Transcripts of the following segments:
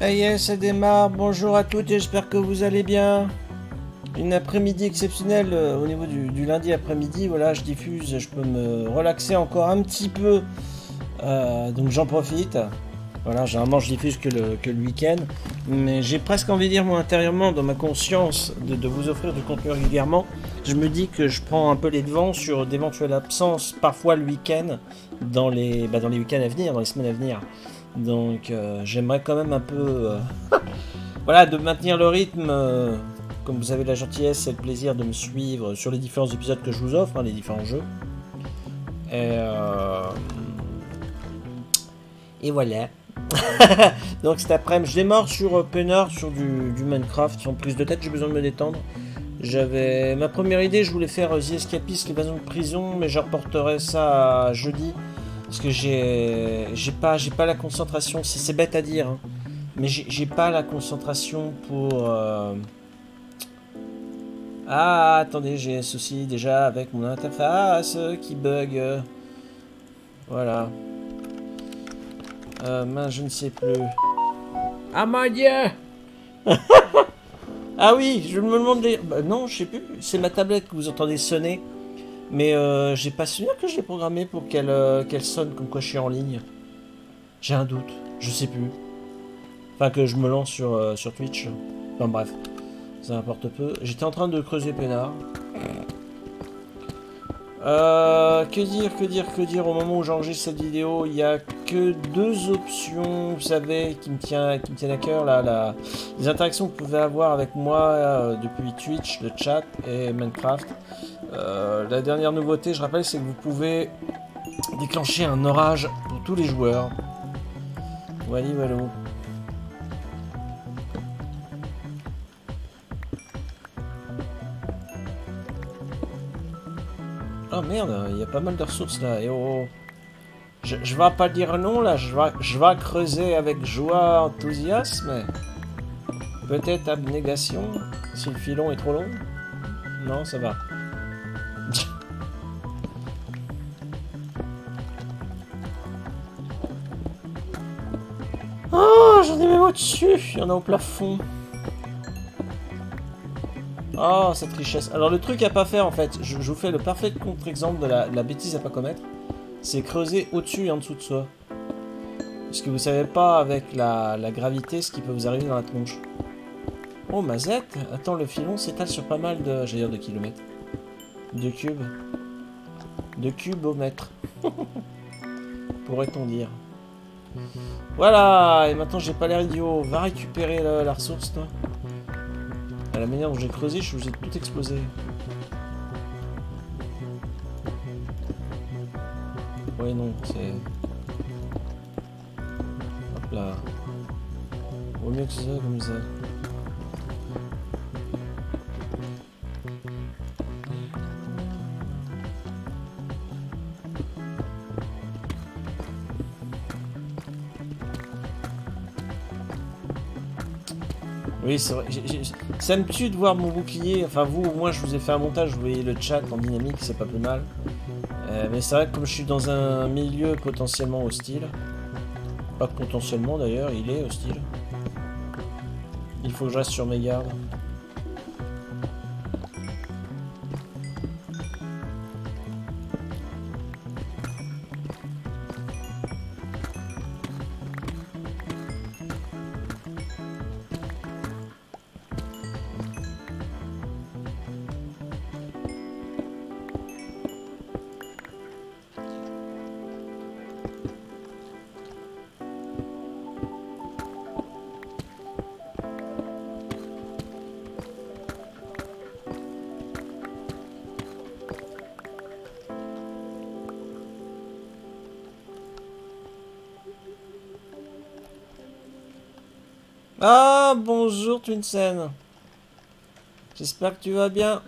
Hey, ça démarre. Bonjour à toutes, j'espère que vous allez bien. Une après-midi exceptionnelle euh, au niveau du, lundi après-midi. Voilà, je diffuse, je peux me relaxer encore un petit peu. Euh, donc j'en profite. Voilà, généralement je diffuse que le, que le week-end. Mais j'ai presque envie de dire, moi, intérieurement, dans ma conscience, de, vous offrir du contenu régulièrement. Je me dis que je prends un peu les devants sur d'éventuelles absences, parfois le week-end, dans les, bah, dans les week-ends à venir, dans les semaines à venir. Donc euh, j'aimerais quand même un peu... voilà, de maintenir le rythme comme vous avez la gentillesse et le plaisir de me suivre sur les différents épisodes que je vous offre, hein, les différents jeux. Et, euh, voilà. Donc cet après-midi, je démarre sur Opener, sur du, Minecraft, sans plus de tête, j'ai besoin de me détendre. J'avais ma première idée, je voulais faire The Escapist, l'évasion de prison, mais je reporterai ça jeudi. Parce que j'ai j'ai pas, pas la concentration, c'est bête à dire, hein, mais j'ai pas la concentration pour... Euh, ah, attendez, j'ai un souci déjà avec mon interface qui bug. Voilà. Euh, je ne sais plus. Ah, mon dieu Ah oui, je me demande... Bah, non, je sais plus. C'est ma tablette que vous entendez sonner. Mais euh, j'ai pas souvenir que je l'ai programmé pour qu'elle euh, qu'elle sonne comme quoi je suis en ligne. J'ai un doute. Je sais plus. Enfin, que je me lance sur, euh, sur Twitch. Enfin, bref. Ça importe peu. J'étais en train de creuser peinard. Euh, que dire, que dire, que dire Au moment où j'enregistre cette vidéo, il n'y a que deux options, vous savez, qui me, tient, tiennent à cœur. Là, les interactions que vous pouvez avoir avec moi euh, depuis Twitch, le chat et Minecraft. Euh, la dernière nouveauté, je rappelle, c'est que vous pouvez déclencher un orage pour tous les joueurs. Voilà, voilà. Oh merde, il y a pas mal de ressources là. Et oh, je, je vais pas dire non là, je vais, je vais creuser avec joie, enthousiasme. Peut-être abnégation, si le filon est trop long. Non, ça va. Oh, j'en ai même au-dessus. Il y en a au plafond. Oh, cette richesse. Alors, le truc à pas faire, en fait, je, vous fais le parfait contre-exemple de la, bêtise à pas commettre, c'est creuser au-dessus et en dessous de soi. Parce que vous savez pas, avec la, gravité, ce qui peut vous arriver dans la tronche. Oh, mazette Attends, le filon s'étale sur pas mal de... J'allais dire de kilomètres. De cubes. De cubes au mètre. Pourrait-on dire. Voilà Et maintenant, j'ai pas l'air idiot. Va récupérer la ressource, toi la manière dont j'ai creusé, je suis obligé de tout exploser. Ouais, non, c'est... Hop là. Vaut mieux que ça, comme ça. Oui, c'est vrai. Ça me tue de voir mon bouclier. Enfin, vous, au moins, je vous ai fait un montage. Vous voyez le chat en dynamique, c'est pas plus mal. Euh, mais c'est vrai que comme je suis dans un milieu potentiellement hostile, pas potentiellement d'ailleurs, il est hostile. Il faut que je reste sur mes gardes. Bonjour Twinsen. J'espère que tu vas bien.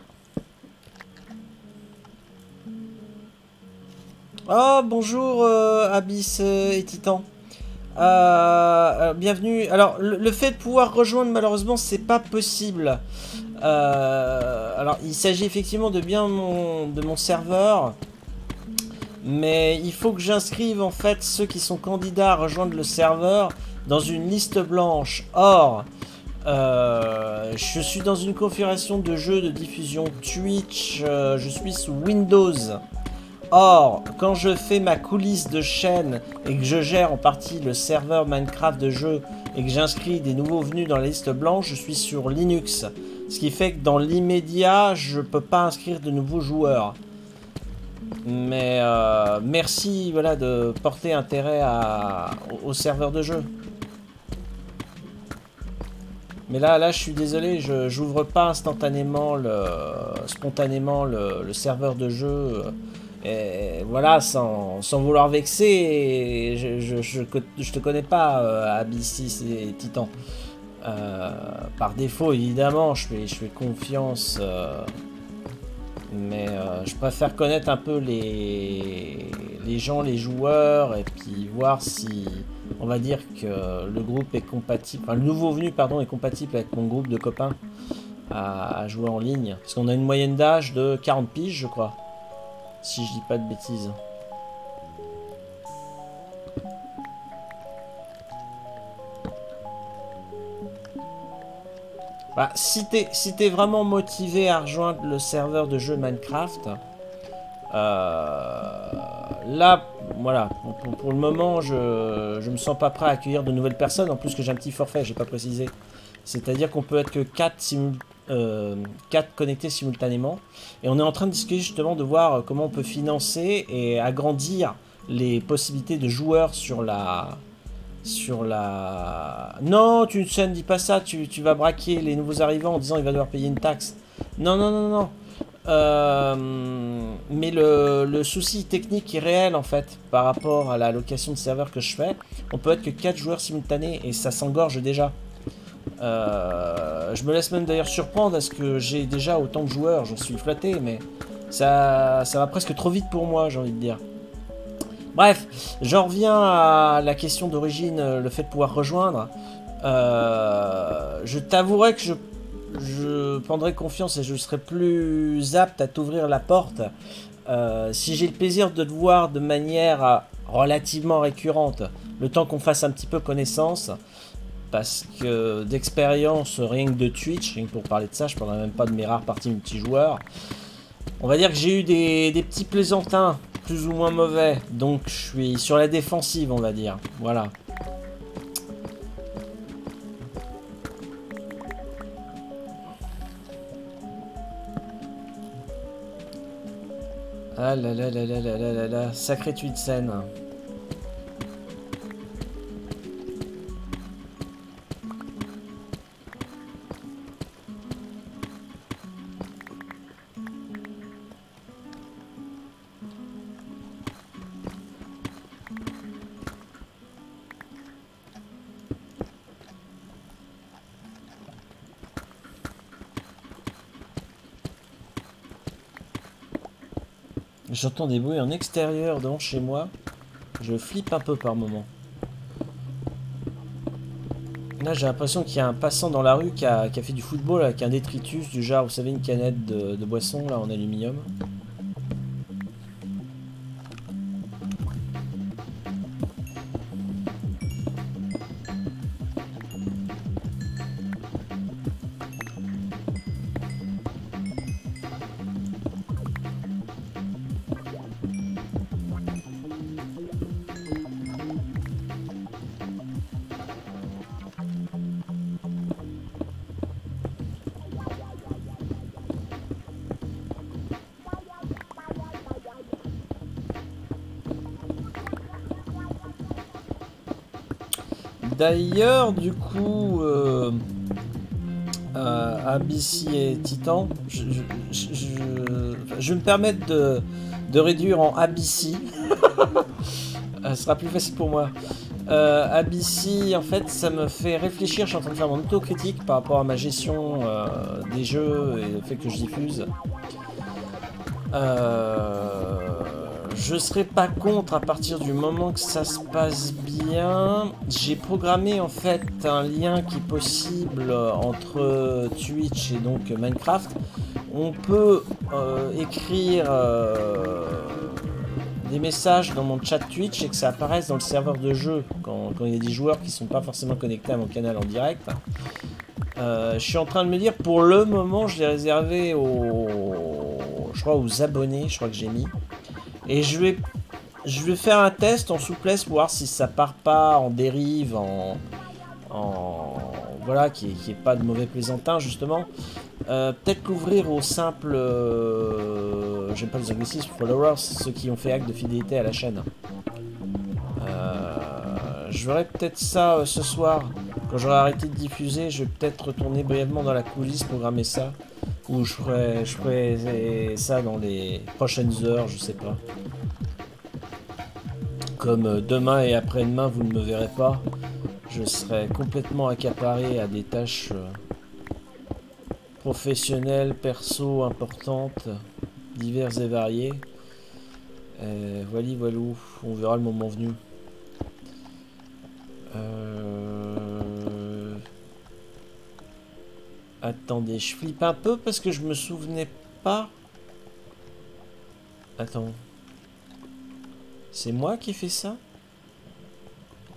Ah, bonjour euh, Abyss euh, et Titan. Euh, bienvenue. Alors, le, fait de pouvoir rejoindre, malheureusement, c'est pas possible. alors, il s'agit effectivement de bien mon, de mon serveur. Mais il faut que j'inscrive en fait ceux qui sont candidats à rejoindre le serveur dans une liste blanche. Or, euh, je suis dans une configuration de jeu de diffusion Twitch. euh, je suis sous Windows. Or, quand je fais ma coulisse de chaîne et que je gère en partie le serveur Minecraft de jeu et que j'inscris des nouveaux venus dans la liste blanche, je suis sur Linux. Ce qui fait que dans l'immédiat, je peux pas inscrire de nouveaux joueurs. Mais euh, merci voilà, de porter intérêt au serveur de jeu. Mais là, là, je suis désolé, je j'ouvre pas instantanément le, spontanément le, serveur de jeu. euh, voilà, sans, sans vouloir vexer, je, je, te connais pas, euh, Abyssis et Titan. Euh, par défaut, évidemment, je fais, je fais confiance. euh, mais je préfère connaître un peu les, les gens, les joueurs, et puis voir si on va dire que le groupe est compatible, le nouveau venu pardon est compatible avec mon groupe de copains à, jouer en ligne. Parce qu'on a une moyenne d'âge de 40 piges, je crois. Si je dis pas de bêtises. Bah, si t'es si vraiment motivé à rejoindre le serveur de jeu Minecraft, là, voilà, pour, pour- le moment, je, je me sens pas prêt à accueillir de nouvelles personnes. En plus que j'ai un petit forfait, j'ai pas précisé. C'est-à-dire qu'on peut être que 4, connectés simultanément. Et on est en train de discuter justement de voir euh, comment on peut financer et agrandir les possibilités de joueurs sur la... Sur la... Non, tu ne dis pas ça, tu, tu vas braquer les nouveaux arrivants en disant il va devoir payer une taxe. Non, non, non, non. Euh, mais le, souci technique est réel en fait par rapport à la location de serveur que je fais. On peut être que 4 joueurs simultanés et ça s'engorge déjà. Euh, je me laisse même d'ailleurs surprendre à ce que j'ai déjà autant de joueurs, j'en suis flatté, mais ça, ça va presque trop vite pour moi, j'ai envie de dire. Bref, j'en reviens à la question d'origine, le fait de pouvoir rejoindre. Euh, je t'avouerai que je, je prendrai confiance et je serai plus apte à t'ouvrir la porte euh, si j'ai le plaisir de te voir de manière euh, relativement récurrente, le temps qu'on fasse un petit peu connaissance. Parce que d'expérience, rien que de Twitch, rien que pour parler de ça, je parlerai même pas de mes rares parties multijoueurs. On va dire que j'ai eu des, des petits plaisantins, plus ou moins mauvais. Donc je suis sur la défensive, on va dire. Voilà. Ah là là là là là là là là, sacré tweet scène. J'entends des bruits en extérieur devant chez moi. Je flippe un peu par moment. Là, j'ai l'impression qu'il y a un passant dans la rue qui a, fait du football avec un détritus du genre, vous savez, une canette de, de boisson là en aluminium. D'ailleurs, du coup, euh, euh, Abyssy et Titan, je, vais me permettre de, de réduire en Abyssy. Euh, Ce sera plus facile pour moi. Abyssy, en fait, ça me fait réfléchir. Je suis en train de faire mon autocritique par rapport à ma gestion des jeux et le fait que je diffuse. Euh, je serais pas contre à partir du moment que ça se passe bien. J'ai programmé en fait un lien qui est possible entre Twitch et donc Minecraft. On peut euh, écrire euh, des messages dans mon chat Twitch et que ça apparaisse dans le serveur de jeu quand, il y a des joueurs qui sont pas forcément connectés à mon canal en direct. Euh, je suis en train de me dire, pour le moment, je l'ai réservé aux, je crois, aux abonnés, je crois que j'ai mis. Et je vais, faire un test en souplesse pour voir si ça part pas en dérive, en, en voilà, qui est, pas de mauvais plaisantin justement. Euh, peut-être l'ouvrir aux simples, euh, j'aime pas les anglicismes, followers, ceux qui ont fait acte de fidélité à la chaîne. Euh, je verrai peut-être ça ce soir. Quand j'aurai arrêté de diffuser, je vais peut-être retourner brièvement dans la coulisse, programmer ça. Ou je ferai, ça dans les prochaines heures, je sais pas. Comme demain et après-demain, vous ne me verrez pas, je serai complètement accaparé à des tâches euh, professionnelles, perso, importantes, diverses et variées. voilà, voilà, on verra le moment venu. Euh, attendez, je flippe un peu parce que je me souvenais pas. Attends. C'est moi qui ai fait ça?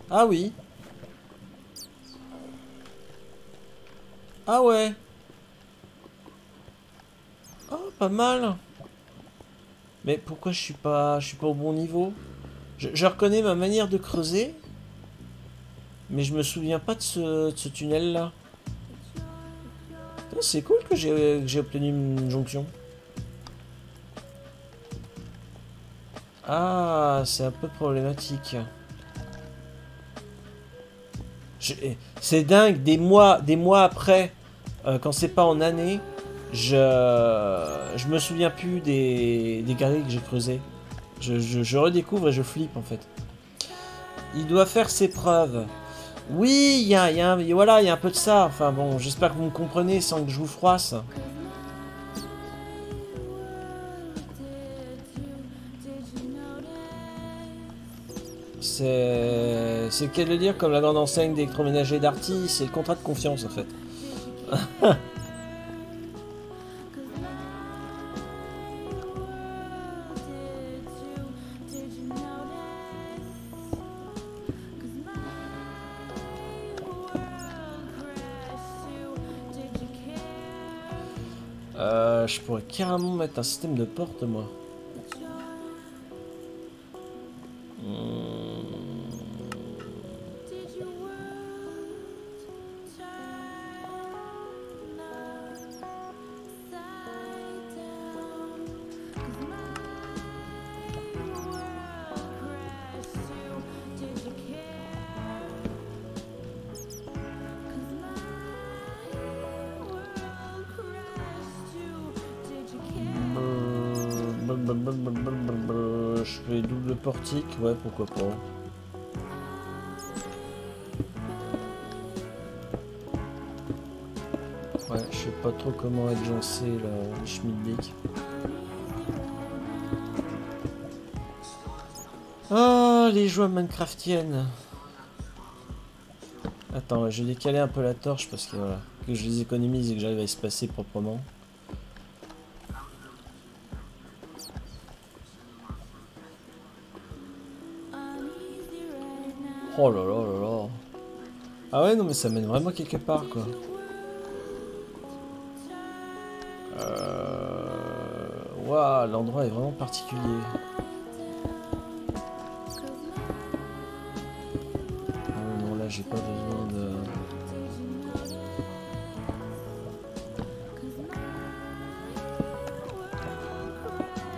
Ah oui. Ah ouais. Oh, pas mal. Mais pourquoi je suis pas, je suis pas au bon niveau? Je reconnais ma manière de creuser, mais je me souviens pas de ce, tunnel-là. C'est cool que j'ai obtenu une jonction. Ah, c'est un peu problématique. C'est dingue, des mois, des mois après, euh, quand c'est pas en année, je, je me souviens plus des, des galeries que j'ai creusées. Je, je redécouvre et je flippe en fait. Il doit faire ses preuves. Oui, il y a, voilà, y a un peu de ça. Enfin bon, j'espère que vous me comprenez sans que je vous froisse. C'est... C'est qu'elle le dire comme la grande enseigne d'électroménager d'Arty, c'est le contrat de confiance en fait. je pourrais carrément mettre un système de porte, moi. Ouais, pourquoi pas. Ouais, je sais pas trop comment agencer la Schmidbeck. Ah, les joies Minecraftiennes. Attends, je vais décaler un peu la torche parce que voilà, que je les économise et que j'arrive à espacer proprement. Oh là là là là. Ah ouais, non, mais ça mène vraiment quelque part, quoi. Euh... Waouh, l'endroit est vraiment particulier. Ah non, là, j'ai pas besoin de...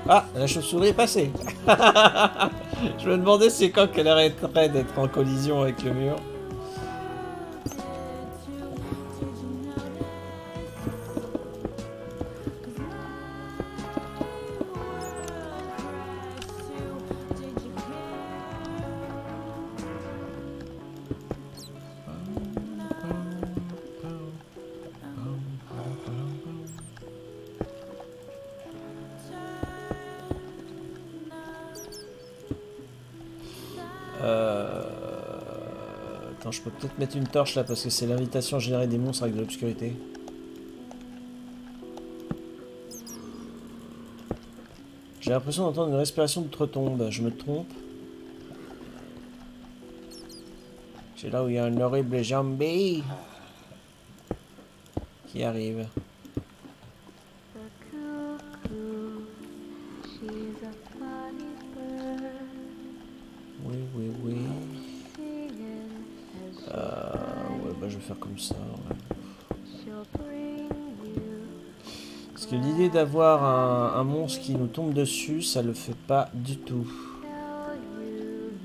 Ah, la chauve-souris est passée Je me demandais c'est quand qu'elle arrêterait d'être en collision avec le mur. Mettre une torche là parce que c'est l'invitation à générer des monstres avec de l'obscurité. J'ai l'impression d'entendre une respiration d'outre-tombe. Je me trompe? C'est là où il y a un horrible zombie qui arrive. D'avoir un, monstre qui nous tombe dessus, ça le fait pas du tout.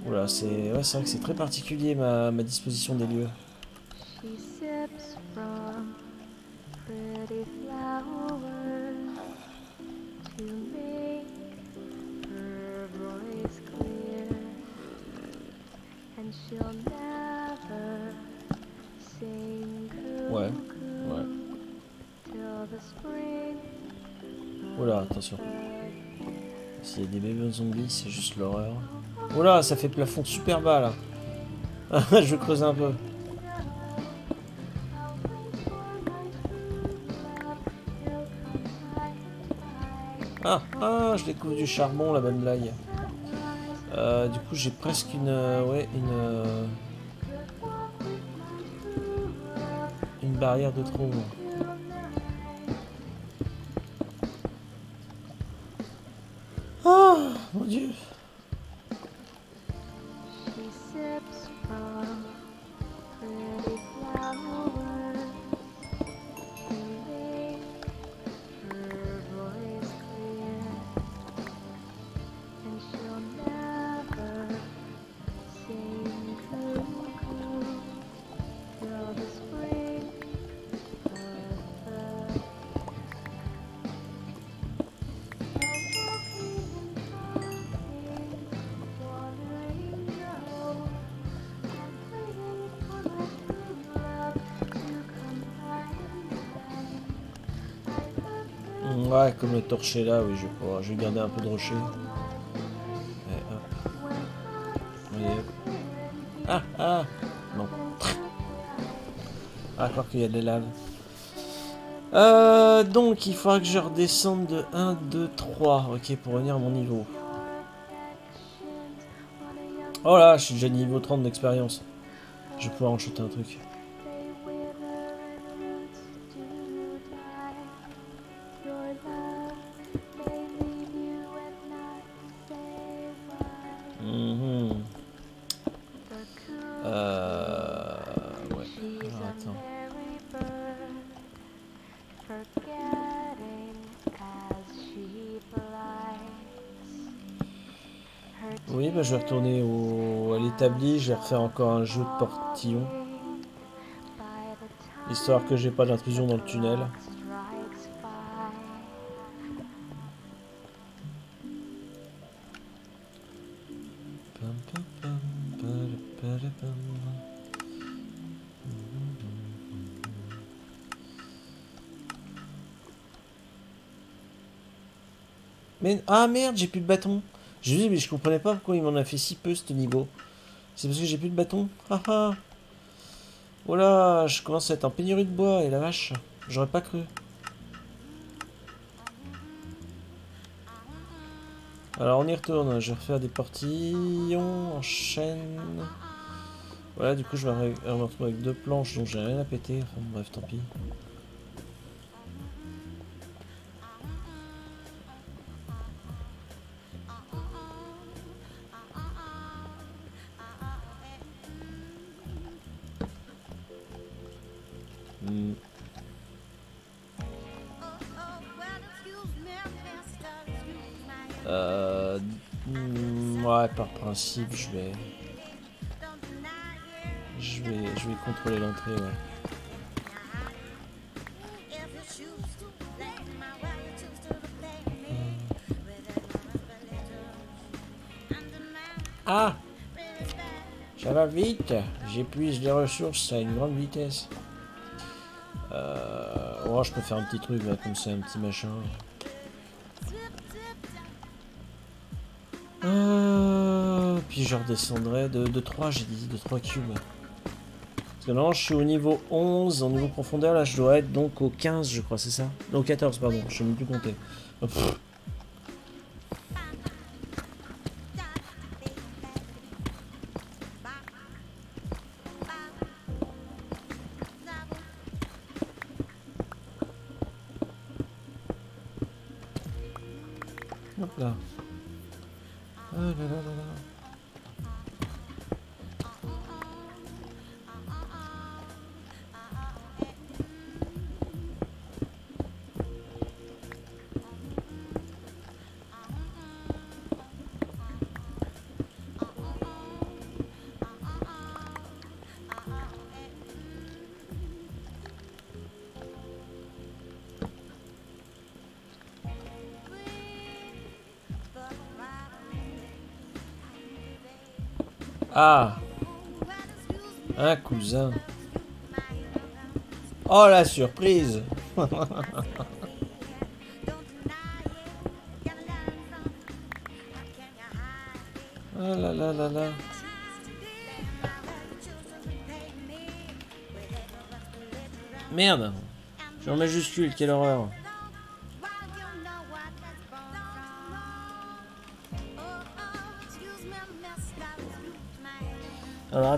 Oula, c'est vrai que c'est très particulier ma disposition des lieux. Là, ça fait plafond super bas là. je vais creuser un peu. Ah, ah, je découvre du charbon, la même blague. Euh, du coup, j'ai presque une... Euh, ouais, une... Euh, une barrière de trop. Ouais, comme le torcher là, oui, je vais, pouvoir, je vais garder un peu de rocher. Et hop. Ah, ah Non. Ah, croire qu'il y a des laves. Euh, donc, il faudra que je redescende de 1, 2, 3. Ok, pour revenir à mon niveau. Oh là, je suis déjà niveau 30 d'expérience. Je vais pouvoir en un truc. Retourner au, à l'établi, je vais refaire encore un jeu de portillon. Histoire que j'ai pas d'intrusion dans le tunnel. Mais ah merde, j'ai plus de bâton. Je dis, mais je comprenais pas pourquoi il m'en a fait si peu ce niveau. C'est parce que j'ai plus de bâton Haha Voilà, je commence à être en pénurie de bois, et la vache, j'aurais pas cru. Alors on y retourne, je vais refaire des portillons en chaîne. Voilà, du coup je vais me retrouver avec deux planches donc j'ai rien à péter. Enfin bref, tant pis. Je vais... Je vais, je vais contrôler l'entrée, ouais. Ah Ça va vite J'épuise les ressources à une grande vitesse. Euh... Oh, je peux faire un petit truc là, comme ça, un petit machin. Puis je redescendrai de, de 3, j'ai dit, de 3 cubes. Parce que non, je suis au niveau 11, en niveau profondeur, là je dois être donc au 15 je crois, c'est ça? Non, au 14 pardon, je ne sais même plus compter. Oh, Ah Un cousin. Oh la surprise Ah là là là là. Merde Je suis en majuscule, quelle horreur.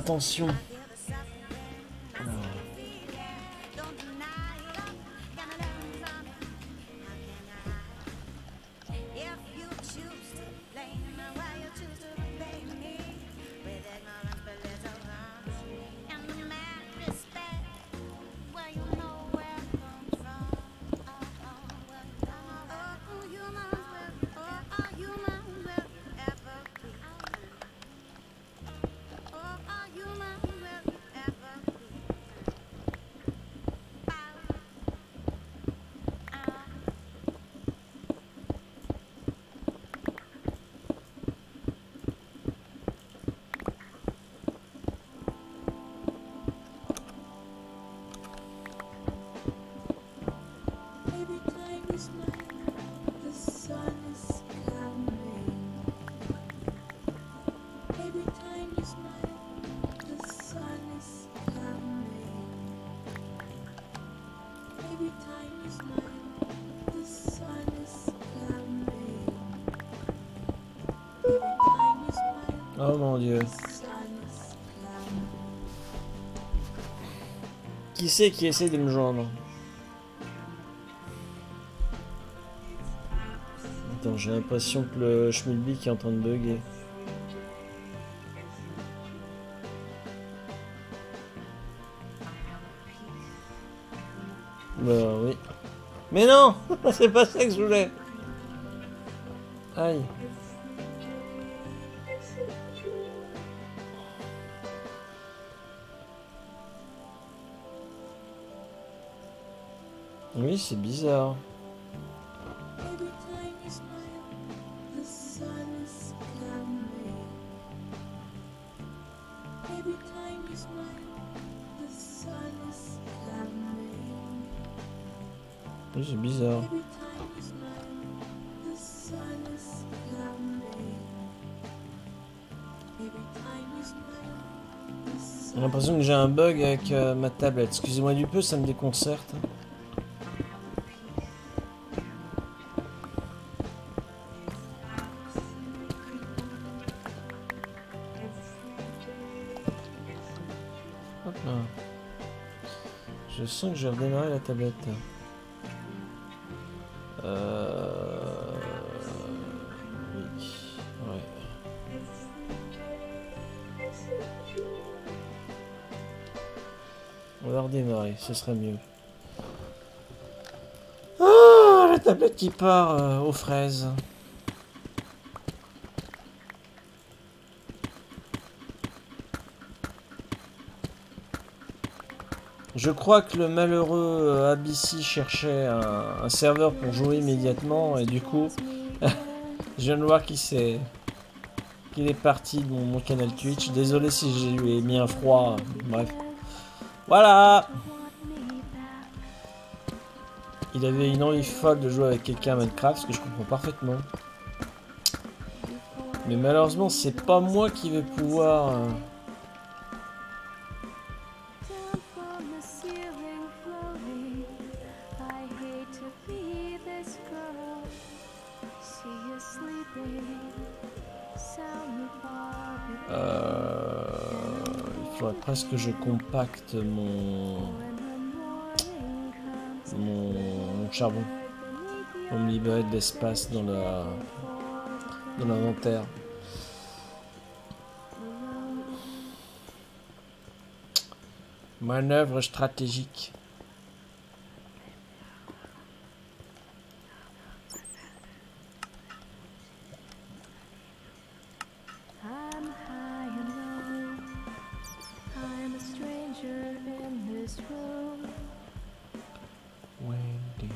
Attention. Oh mon dieu. Qui c'est qui essaie de me joindre? Attends, j'ai l'impression que le Schmilblick est en train de bugger. Bah oui. Mais non C'est pas ça que je voulais Aïe. J'ai un bug avec euh, ma tablette. Excusez-moi du peu, ça me déconcerte. Hop là. Je sens que j'ai redémarré la tablette. Ce serait mieux. Ah, la tablette qui part euh, aux fraises. Je crois que le malheureux euh, ABC cherchait un, serveur pour jouer immédiatement et du coup, je viens de voir qu'il qu'il est parti de mon, mon canal Twitch. Désolé si j'ai ai mis un froid. Bref. Voilà Il avait une envie folle de jouer avec quelqu'un à Minecraft, ce que je comprends parfaitement. Mais malheureusement, c'est pas moi qui vais pouvoir... euh, euh, il faudrait presque que je compacte mon, mon, charbon pour me libérer de l'espace dans dans l'inventaire. Manœuvre stratégique.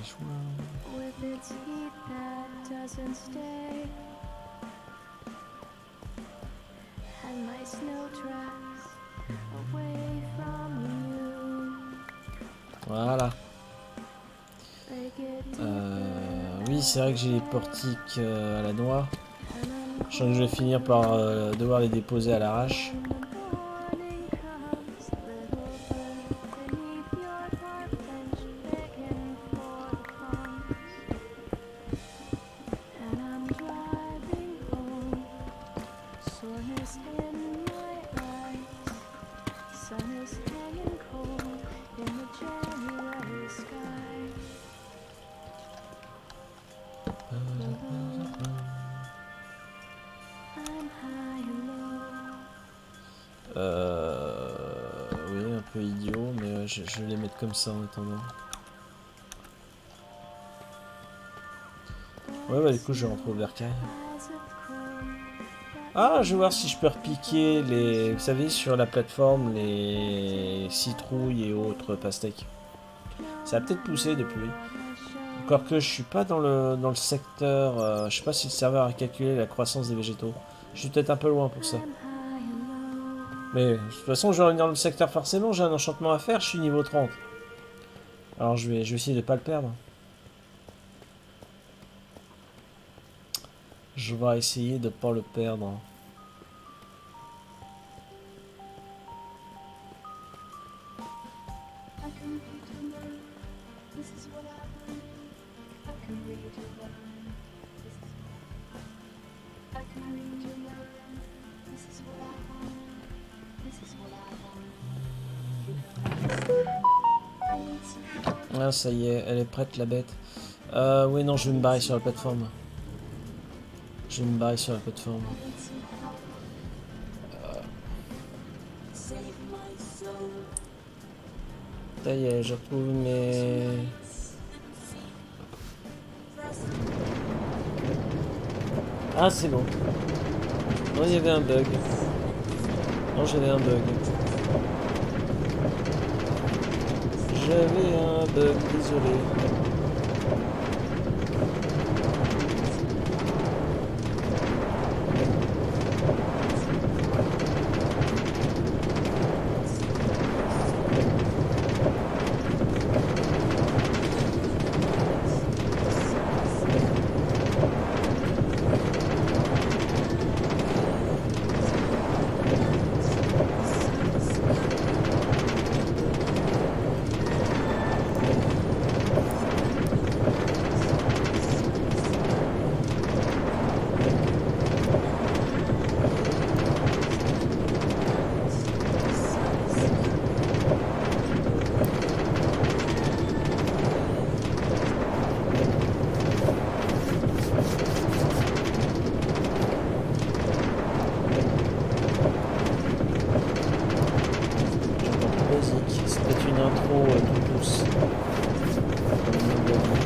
Wendy's room. with its heat that doesn't stay. And my snow tracks away from you. Voilà. Euh, oui, c'est vrai que j'ai les portiques euh, à la noix. Je sens que je vais finir par euh, devoir les déposer à l'arrache. Ouais, bah du coup, je rentre au bercail. Ah, je vais voir si je peux repiquer les. Vous savez, sur la plateforme, les citrouilles et autres pastèques. Ça a peut-être poussé depuis. Encore que je suis pas dans le, secteur. euh, je sais pas si le serveur a calculé la croissance des végétaux. Je suis peut-être un peu loin pour ça. Mais de toute façon, je vais revenir dans le secteur forcément. J'ai un enchantement à faire. Je suis niveau 30. Alors je vais, essayer de pas le perdre. Je vais essayer de pas le perdre. Ça y est, elle est prête la bête. Euh, oui, non, je vais me barrer sur la plateforme. Je vais me barrer sur la plateforme. Soul. Ça y est, je retrouve mes. Ah, c'est bon. Non, il y avait un bug. Non, j'avais un bug. J'avais un bug, désolé. J'entends plus basique. C'est peut-être une intro euh, tout douce. Comme on l'a dit.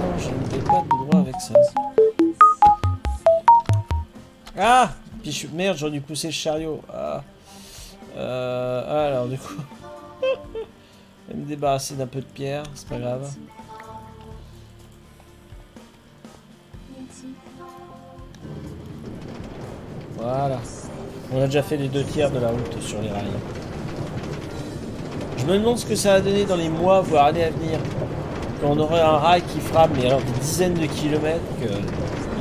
Non, je ne vais pas de droit avec ça. Ah Puis Merde, j'aurais dû pousser le chariot. Ah. Euh, ah, alors du coup... je vais me débarrasser d'un peu de pierre, c'est pas grave. Voilà. On a déjà fait les deux tiers de la route sur les rails. Je me demande ce que ça va donner dans les mois, voire années à venir. Quand on aurait un rail qui fera, des dizaines de kilomètres, que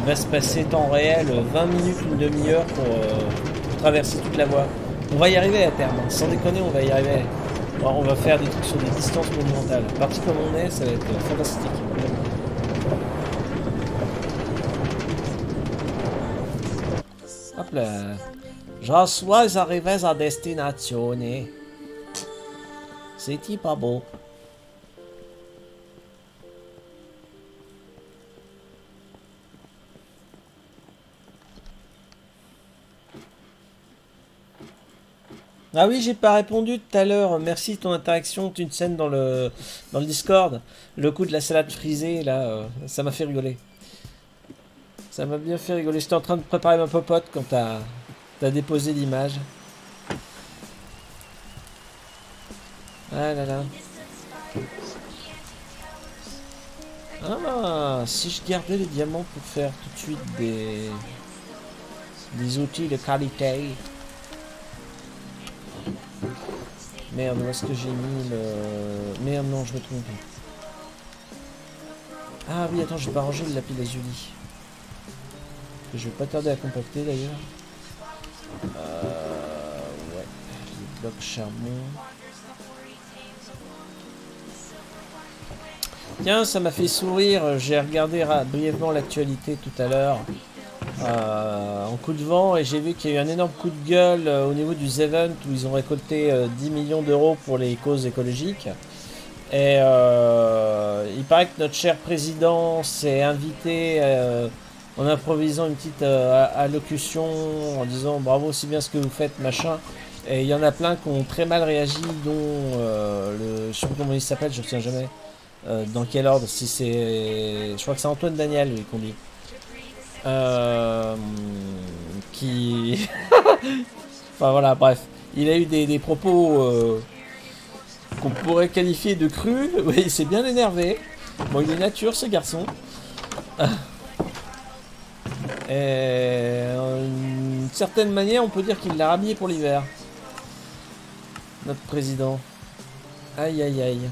va se passer temps réel euh, 20 minutes, une demi-heure pour, euh, traverser toute la voie. On va y arriver à terme, hein. sans déconner, on va y arriver. Bon, on va faire des trucs sur des distances monumentales. Parti comme on est, ça va être euh, fantastique. Hop là. Je suis arrivé à destination. C'était pas beau. Ah oui, j'ai pas répondu tout à l'heure. Merci de ton interaction, une scène dans le dans le Discord. Le coup de la salade frisée là, euh, ça m'a fait rigoler. Ça m'a bien fait rigoler. J'étais en train de préparer ma popote quand t'as as déposé l'image. Ah là là. Ah, si je gardais les diamants pour faire tout de suite des des outils de qualité. Merde, où est-ce que j'ai mis le... Merde, non, je me trompe. Ah oui, attends, j'ai pas rangé le lapis lazuli. Je vais pas tarder à compacter d'ailleurs. Euh... Ouais. Les blocs charbon. Tiens, ça m'a fait sourire. J'ai regardé brièvement l'actualité tout à l'heure. Euh, en coup de vent et j'ai vu qu'il y a eu un énorme coup de gueule euh, au niveau du Zevent où ils ont récolté euh, 10 millions d'euros pour les causes écologiques. Et euh, il paraît que notre cher président s'est invité euh, en improvisant une petite euh, allocution en disant bravo c'est bien ce que vous faites machin. Et il y en a plein qui ont très mal réagi dont euh, le je sais plus comment il s'appelle je ne retiens jamais. Euh, dans quel ordre Si c'est je crois que c'est Antoine Daniel lui qu'on dit. Euh, qui enfin voilà bref. Il a eu des, propos euh, qu'on pourrait qualifier de crus oui il s'est bien énervé. Bon il est nature ce garçon. Et d'une certaine manière on peut dire qu'il l'a rhabillé pour l'hiver. Notre président. Aïe aïe aïe.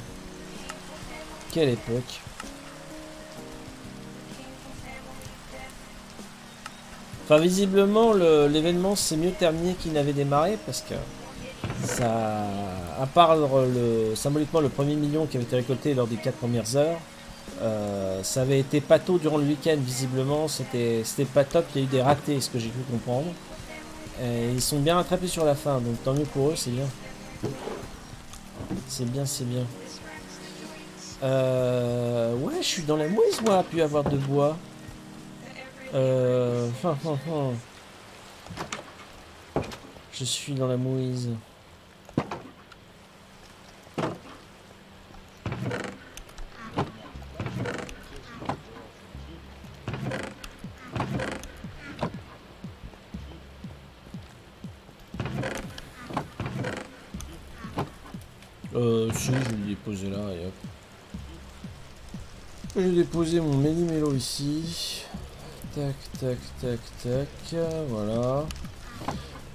Quelle époque Enfin, visiblement, le- l'événement s'est mieux terminé qu'il n'avait démarré parce que ça, à part le, symboliquement le premier million qui avait été récolté lors des quatre premières heures, euh, ça avait été pato durant le week-end. Visiblement, c'était pas top. Il y a eu des ratés, ce que j'ai pu comprendre. Et ils sont bien rattrapés sur la fin, donc tant mieux pour eux, c'est bien. C'est bien, c'est bien. Euh, ouais, je suis dans la mouise, moi, à pu avoir de bois. Euh... hum. Je suis dans la mouise. Euh, si, je vais le déposer là et hop. Je vais déposer mon méli-mélo ici. Tac, tac, tac, tac. Voilà.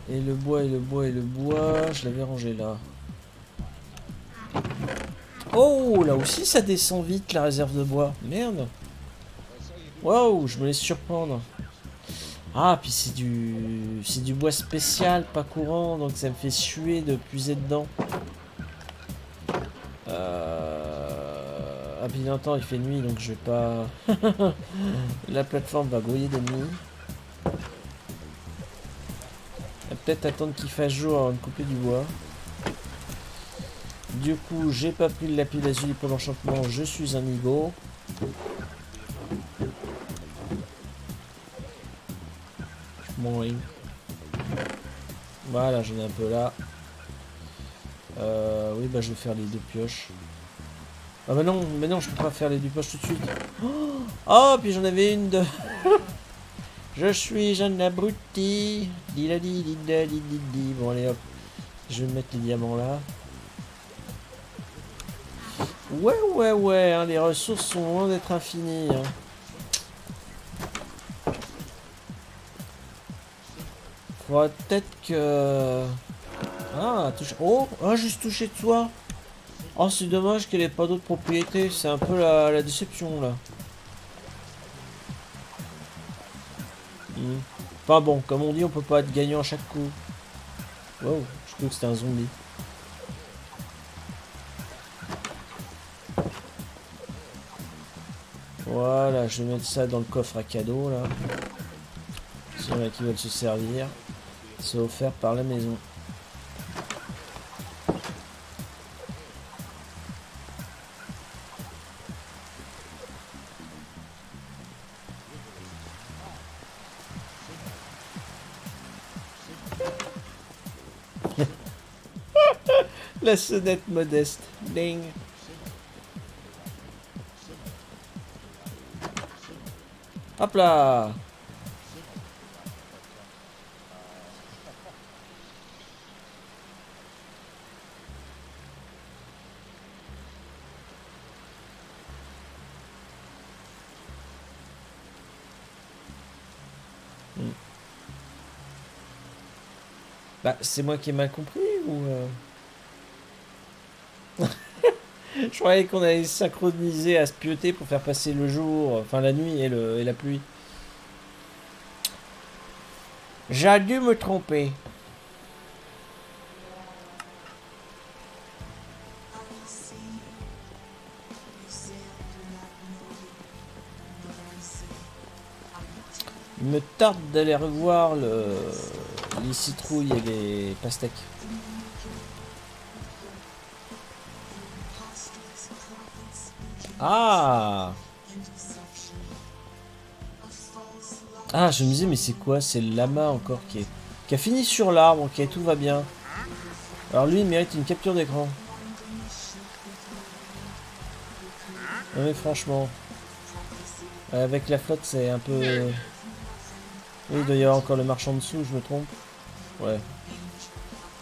Et le bois, et le bois, et le bois. Je l'avais rangé là. Oh, là aussi ça descend vite la réserve de bois. Merde. Waouh, je me laisse surprendre. Ah, puis c'est du... C'est du bois spécial, pas courant, donc ça me fait suer de puiser dedans. Euh... Ah, le temps, il fait nuit, donc je vais pas... La plateforme va grouiller de nuit. Peut-être attendre qu'il fasse jour avant de couper du bois. Du coup, j'ai pas pris le lapis lazuli pour l'enchantement, je suis un. Je m'en vais. Voilà, j'en ai un peu là. Euh, oui, bah je vais faire les deux pioches. Ah bah non, mais non, je peux pas faire les deux pioches tout de suite. Oh, oh puis j'en avais une de... je suis un abruti. Diladi, didali, didi. Bon, allez hop. Je vais mettre les diamants là. Ouais, ouais, ouais, hein, les ressources sont loin d'être infinies. hein. Faudrait peut-être que... Ah, touche... Oh, ah, juste touché de soi. Oh, c'est dommage qu'elle ait pas d'autres propriétés. C'est un peu la, déception, là. Enfin bon, comme on dit, on peut pas être gagnant à chaque coup. Wow, je trouve que c'était un zombie. Voilà, je vais mettre ça dans le coffre à cadeau là. S'il y a qui veulent se servir, c'est offert par la maison. La sonnette modeste. Ding. Hop là Hmm. Bah, c'est moi qui ai mal compris ou... euh? Je croyais qu'on allait synchroniser à se pioter pour faire passer le jour, enfin la nuit et, le, et la pluie. J'ai dû me tromper. Il me tarde d'aller revoir le, les citrouilles et les pastèques. Ah Ah, je me disais, mais c'est quoi C'est le lama encore qui, est, qui a fini sur l'arbre, ok, tout va bien. Alors lui, il mérite une capture d'écran. Mais franchement, avec la flotte, c'est un peu... Oui, il doit y avoir encore le marchand dessous, je me trompe. Ouais.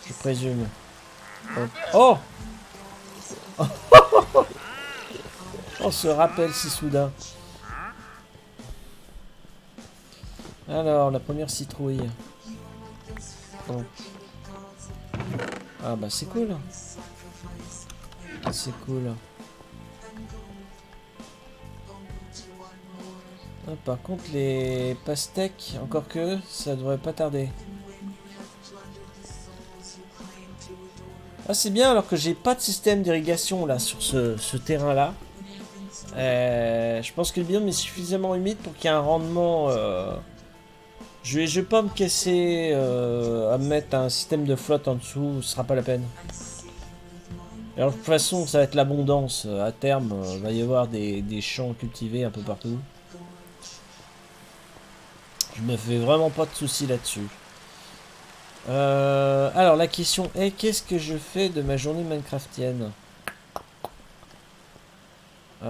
Je présume. Oh On se rappelle si soudain. Alors, la première citrouille. Ah bah c'est cool. Ah, c'est cool. Ah, par contre, les pastèques, encore que, ça devrait pas tarder. Ah, c'est bien alors que j'ai pas de système d'irrigation là sur ce, ce terrain-là. Euh, je pense que le biome est suffisamment humide pour qu'il y ait un rendement. euh, Je vais, vais pas me casser euh, à mettre un système de flotte en dessous, ce sera pas la peine. Alors de toute façon, ça va être l'abondance. À terme, euh, il va y avoir des, des champs cultivés un peu partout. Je me fais vraiment pas de soucis là-dessus. Euh, alors la question est qu'est-ce que je fais de ma journée Minecraftienne? euh... oh,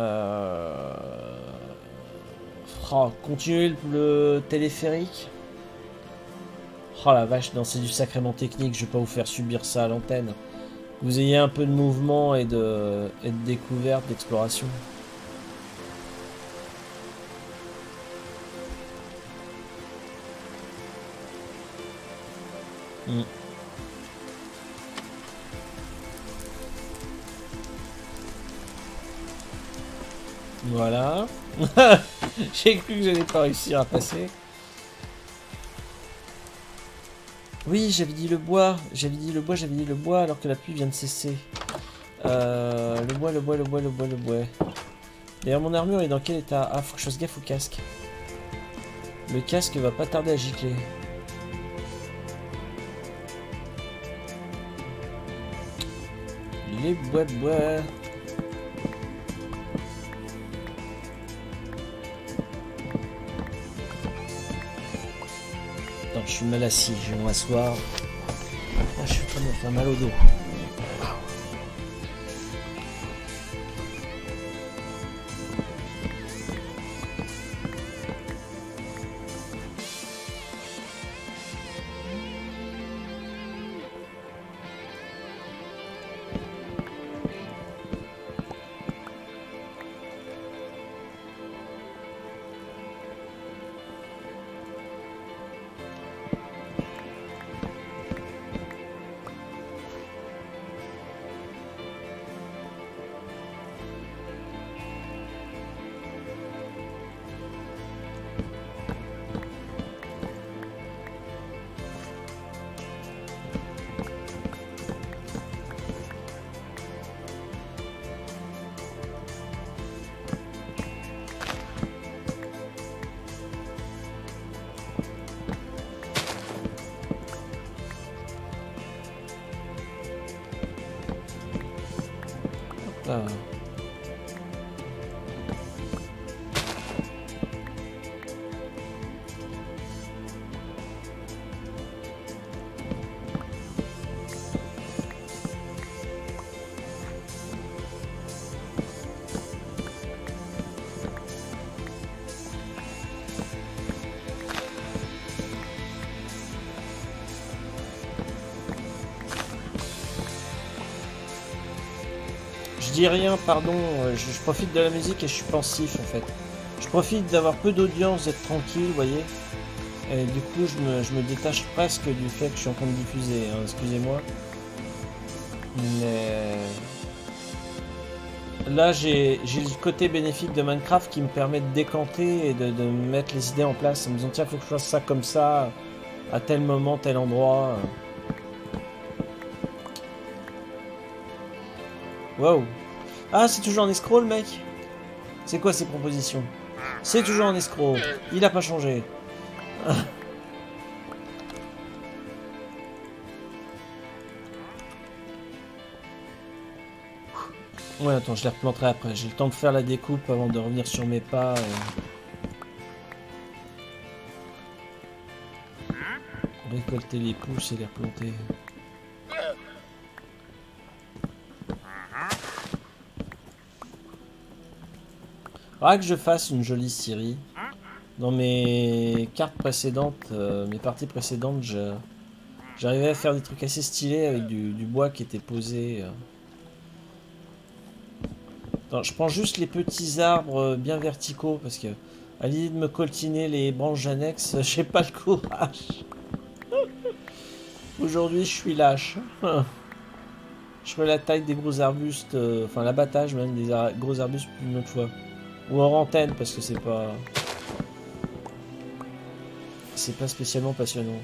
continuer le, téléphérique Oh la vache, non c'est du sacrément technique, je vais pas vous faire subir ça à l'antenne. Vous ayez un peu de mouvement et de, et de découverte, d'exploration. Hmm. Voilà. J'ai cru que j'allais pas réussir à passer. Oui, j'avais dit le bois. J'avais dit le bois, j'avais dit le bois alors que la pluie vient de cesser. Euh, le bois, le bois, le bois, le bois, le bois. D'ailleurs, mon armure est dans quel état? Ah, faut que je fasse gaffe au casque. Le casque va pas tarder à gicler. Les bois, bois. Je suis mal assis, je vais m'asseoir. Ah, je suis en mal au dos. Dis rien, pardon, euh, je, profite de la musique et je suis pensif en fait. Je profite d'avoir peu d'audience, d'être tranquille, vous voyez. Et du coup, je me, détache presque du fait que je suis en train de diffuser, hein, excusez-moi. Mais... Là, j'ai le côté bénéfique de Minecraft qui me permet de décanter et de, de mettre les idées en place en me disant tiens, faut que je fasse ça comme ça, à tel moment, tel endroit. Wow. Ah, c'est toujours un escroc, le mec C'est quoi ces propositions? C'est toujours un escroc. Il a pas changé. Ouais, attends, je les replanterai après. J'ai le temps de faire la découpe avant de revenir sur mes pas. et- Récolter les pousses et les replanter. Faudra que je fasse une jolie scierie. Dans mes cartes précédentes, euh, mes parties précédentes, j'arrivais à faire des trucs assez stylés avec du, bois qui était posé. euh. Je prends juste les petits arbres euh, bien verticaux parce que à l'idée de me coltiner les branches annexes, j'ai pas le courage. Aujourd'hui, je suis lâche. Je ferai la taille des gros arbustes, enfin l'abattage même des gros arbustes une autre fois. Ou en antenne parce que c'est pas. C'est pas spécialement passionnant.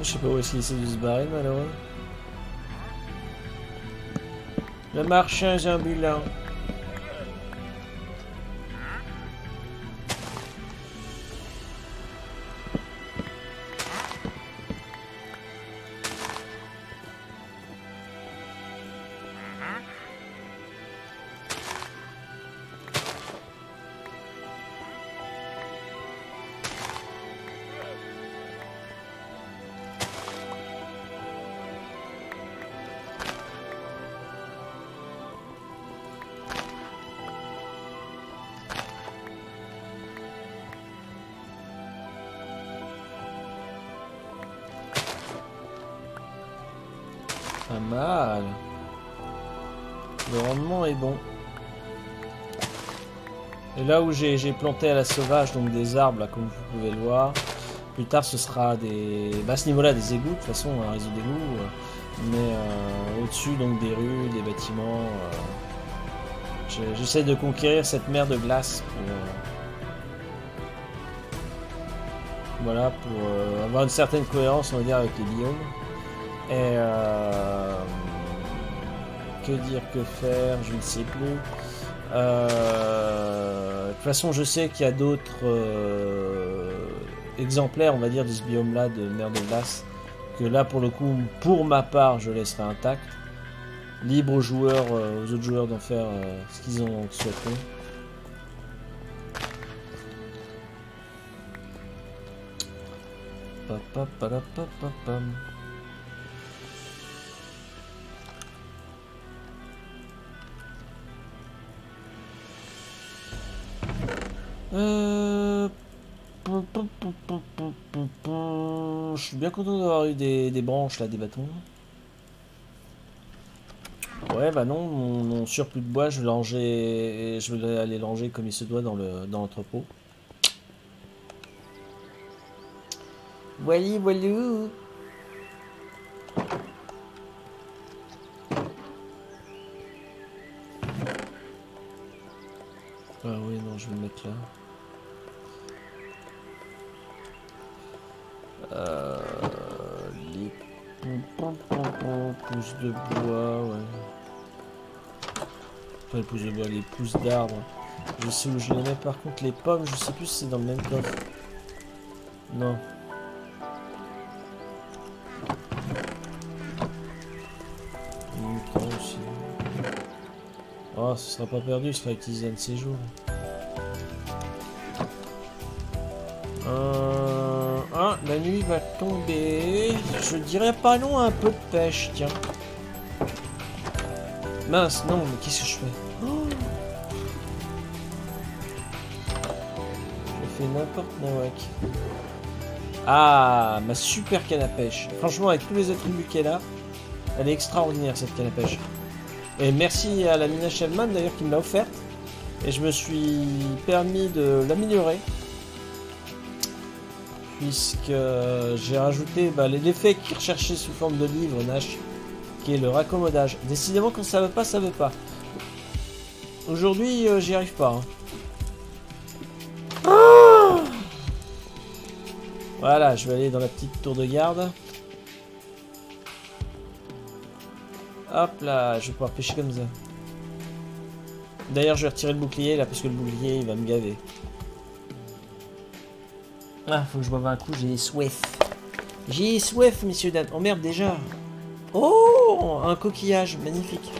Je sais pas où est-ce qu'il essaie de se barrer, malheureux. Le marchand ambulant. Là où j'ai planté à la sauvage donc des arbres, là, comme vous pouvez le voir, plus tard ce sera des... Bah, à ce niveau-là des égouts, de toute façon, un réseau d'égouts. euh, mais euh, au-dessus donc des rues, des bâtiments. euh, J'essaie de conquérir cette mer de glace pour... voilà, pour avoir une certaine cohérence, on va dire, avec les biomes. Et euh, que dire, que faire, je ne sais plus. Toute façon, je sais qu'il y a d'autres. euh, exemplaires, on va dire, de ce biome-là de mer de glace. Que là, pour le coup, pour ma part, je laisserai intact. Libre aux joueurs, euh, aux autres joueurs d'en faire euh, ce qu'ils ont souhaité. Pa, pa, pa, Euh... Je suis bien content d'avoir eu des, branches là, des bâtons. Ouais, bah non, mon, surplus de bois, je vais langer, je vais aller langer comme il se doit dans le dans l'entrepôt. Wally, walou. Ah oui, non, je vais le mettre là. Euh, les pou- pou- pou- pou- pousses de bois, ouais. Pas les pousses de bois, les pousses d'arbres. Je sais où je les mets, par contre, les pommes, je sais plus si c'est dans le même coffre. Non. Oh, ce sera pas perdu, ce sera utilisé un de ces jours. La nuit va tomber. Je dirais pas non un peu de pêche, tiens. Mince, non, mais qu'est-ce que je fais? Je fais n'importe nawak. Ah, ma super canne à pêche. Franchement, avec tous les attributs qu'elle a, elle est extraordinaire cette canne à pêche. Et merci à la Mina Shellman d'ailleurs qui me l'a offerte. Et je me suis permis de l'améliorer. Puisque j'ai rajouté bah, les effets qui recherchaient sous forme de livre Nash, qui est le raccommodage. Décidément, quand ça veut pas, ça veut pas. Aujourd'hui, euh, j'y arrive pas. hein. Voilà, je vais aller dans la petite tour de garde. Hop là, je vais pouvoir pêcher comme ça. D'ailleurs, je vais retirer le bouclier là parce que le bouclier il va me gaver. Ah, faut que je boive un coup, j'ai soif. J'ai soif, messieurs, dames. Oh merde, déjà. Oh, un coquillage, magnifique.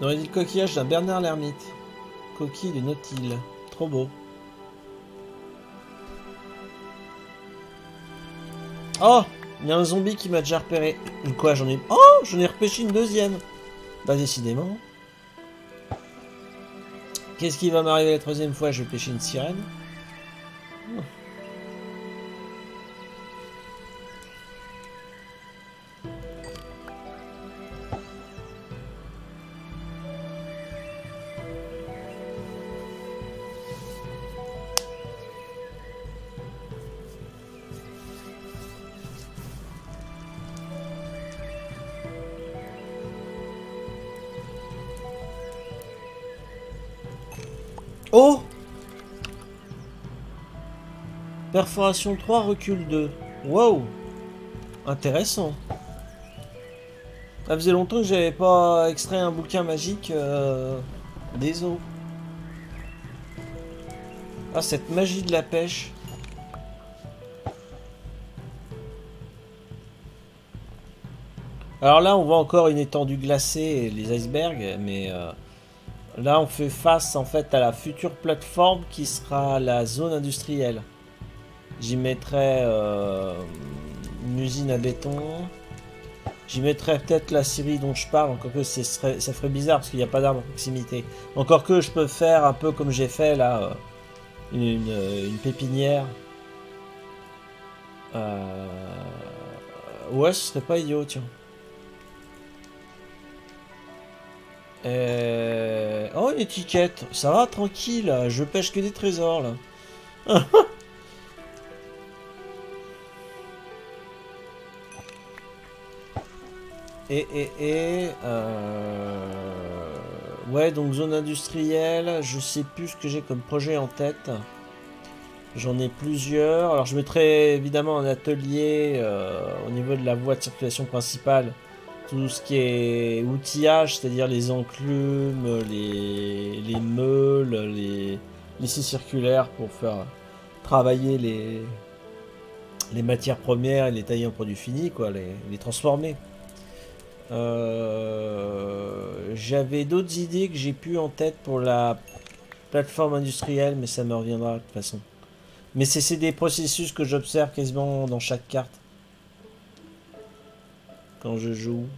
On aurait dit le coquillage d'un Bernard l'ermite. Coquille de Nautile. Trop beau. Oh Il y a un zombie qui m'a déjà repéré. Quoi, j'en ai... Oh J'en ai repêché une deuxième. Bah, décidément. Qu'est-ce qui va m'arriver la troisième fois? Je vais pêcher une sirène. Perforation 3, recul 2. Wow Intéressant. Ça faisait longtemps que j'avais pas extrait un bouquin magique euh, des eaux. Ah, cette magie de la pêche. Alors là, on voit encore une étendue glacée et les icebergs, mais euh, là, on fait face en fait à la future plateforme qui sera la zone industrielle. J'y mettrai euh, une usine à béton. J'y mettrai peut-être la scierie dont je parle, encore que ce serait- ça ferait bizarre parce qu'il n'y a pas d'arbre à proximité. Encore que je peux faire un peu comme j'ai fait là, euh, une, une- pépinière. Euh, Ouais, ce serait pas idiot, tiens. Euh, Oh, une étiquette. Ça va, tranquille. Je pêche que des trésors, là. Et, et, et... Ouais, donc zone industrielle. Je sais plus ce que j'ai comme projet en tête. J'en ai plusieurs. Alors, je mettrai évidemment un atelier euh, au niveau de la voie de circulation principale tout ce qui est outillage, c'est-à-dire les enclumes, les, les meules, les, les circulaires pour faire travailler les, matières premières et les tailler en produits finis, quoi, les, les transformer. Euh, J'avais d'autres idées que j'ai pu en tête pour la plateforme industrielle, mais ça me reviendra de toute façon. Mais c'est c'est des processus que j'observe quasiment dans chaque carte. Quand je joue.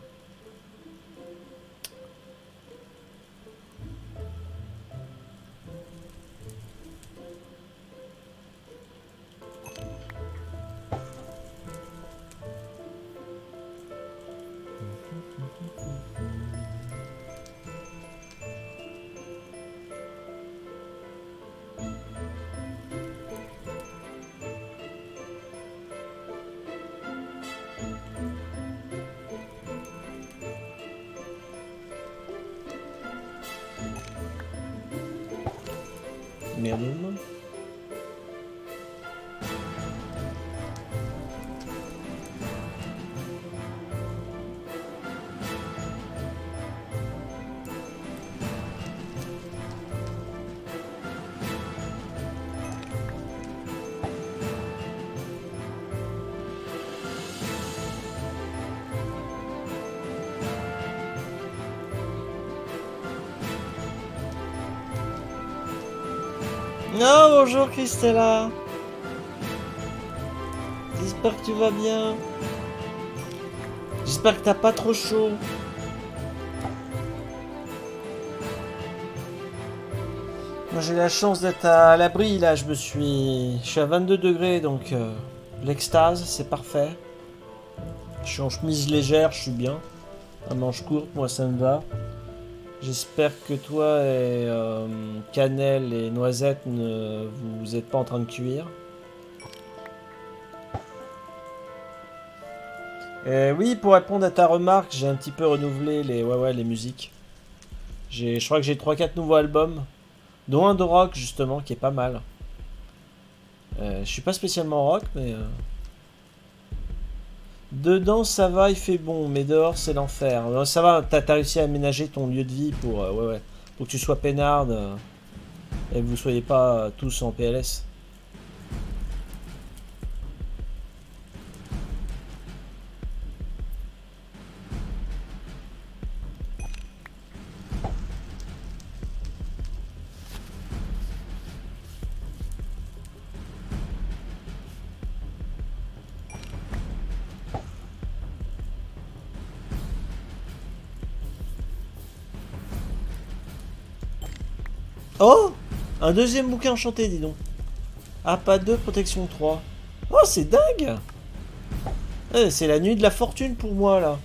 Bonjour Christella. J'espère que tu vas bien. J'espère que t'as pas trop chaud. Moi j'ai la chance d'être à l'abri là, je me suis... Je suis à 22 degrés donc euh, l'extase c'est parfait. Je suis en chemise légère, je suis bien. À manche courte, moi ça me va. J'espère que toi et euh, Cannelle et Noisette ne vous êtes pas en train de cuire. Et oui, pour répondre à ta remarque, j'ai un petit peu renouvelé les, ouais, ouais, les musiques. Je crois que j'ai 3-4 nouveaux albums, dont un de rock justement qui est pas mal. Euh, je suis pas spécialement rock, mais euh, dedans ça va, il fait bon, mais dehors c'est l'enfer. Ça va, t'as as réussi à aménager ton lieu de vie pour, euh, ouais, ouais, pour que tu sois peinarde euh, et que vous soyez pas euh, tous en PLS. Oh Un deuxième bouquin enchanté, dis donc. Ah, pas 2, protection 3. Oh, c'est dingue Eh, C'est la nuit de la fortune pour moi, là.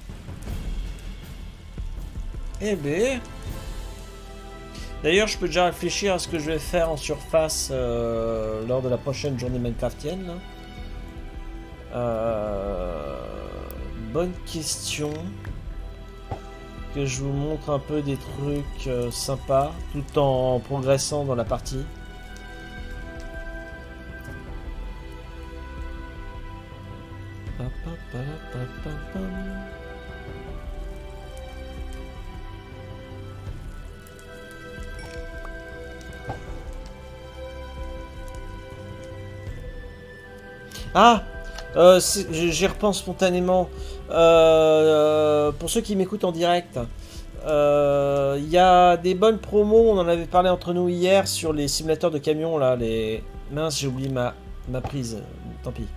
Eh ben... D'ailleurs, je peux déjà réfléchir à ce que je vais faire en surface euh, lors de la prochaine journée Minecraftienne. Euh, bonne question. Je vous montre un peu des trucs euh, sympas tout en progressant dans la partie. Ah euh, J'y repense spontanément. Euh, pour ceux qui m'écoutent en direct, euh, il y a des bonnes promos. On en avait parlé entre nous hier sur les simulateurs de camions là. Les mince, j'ai oublié ma ma prise. Tant pis.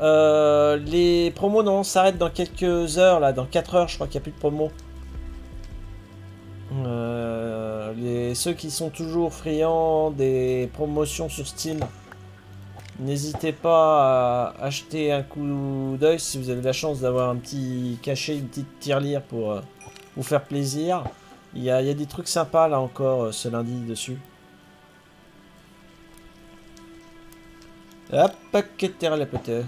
Euh, les promos non s'arrêtent dans quelques heures là, dans 4 heures je crois qu'il n'y a plus de promos. Euh, les, ceux qui sont toujours friands des promotions sur Steam, n'hésitez pas à acheter un coup d'œil si vous avez la chance d'avoir un petit cachet, une petite tirelire pour euh, vous faire plaisir. Il y, a, des trucs sympas là encore euh, ce lundi dessus. Hop, paquet de terre à la peut-être.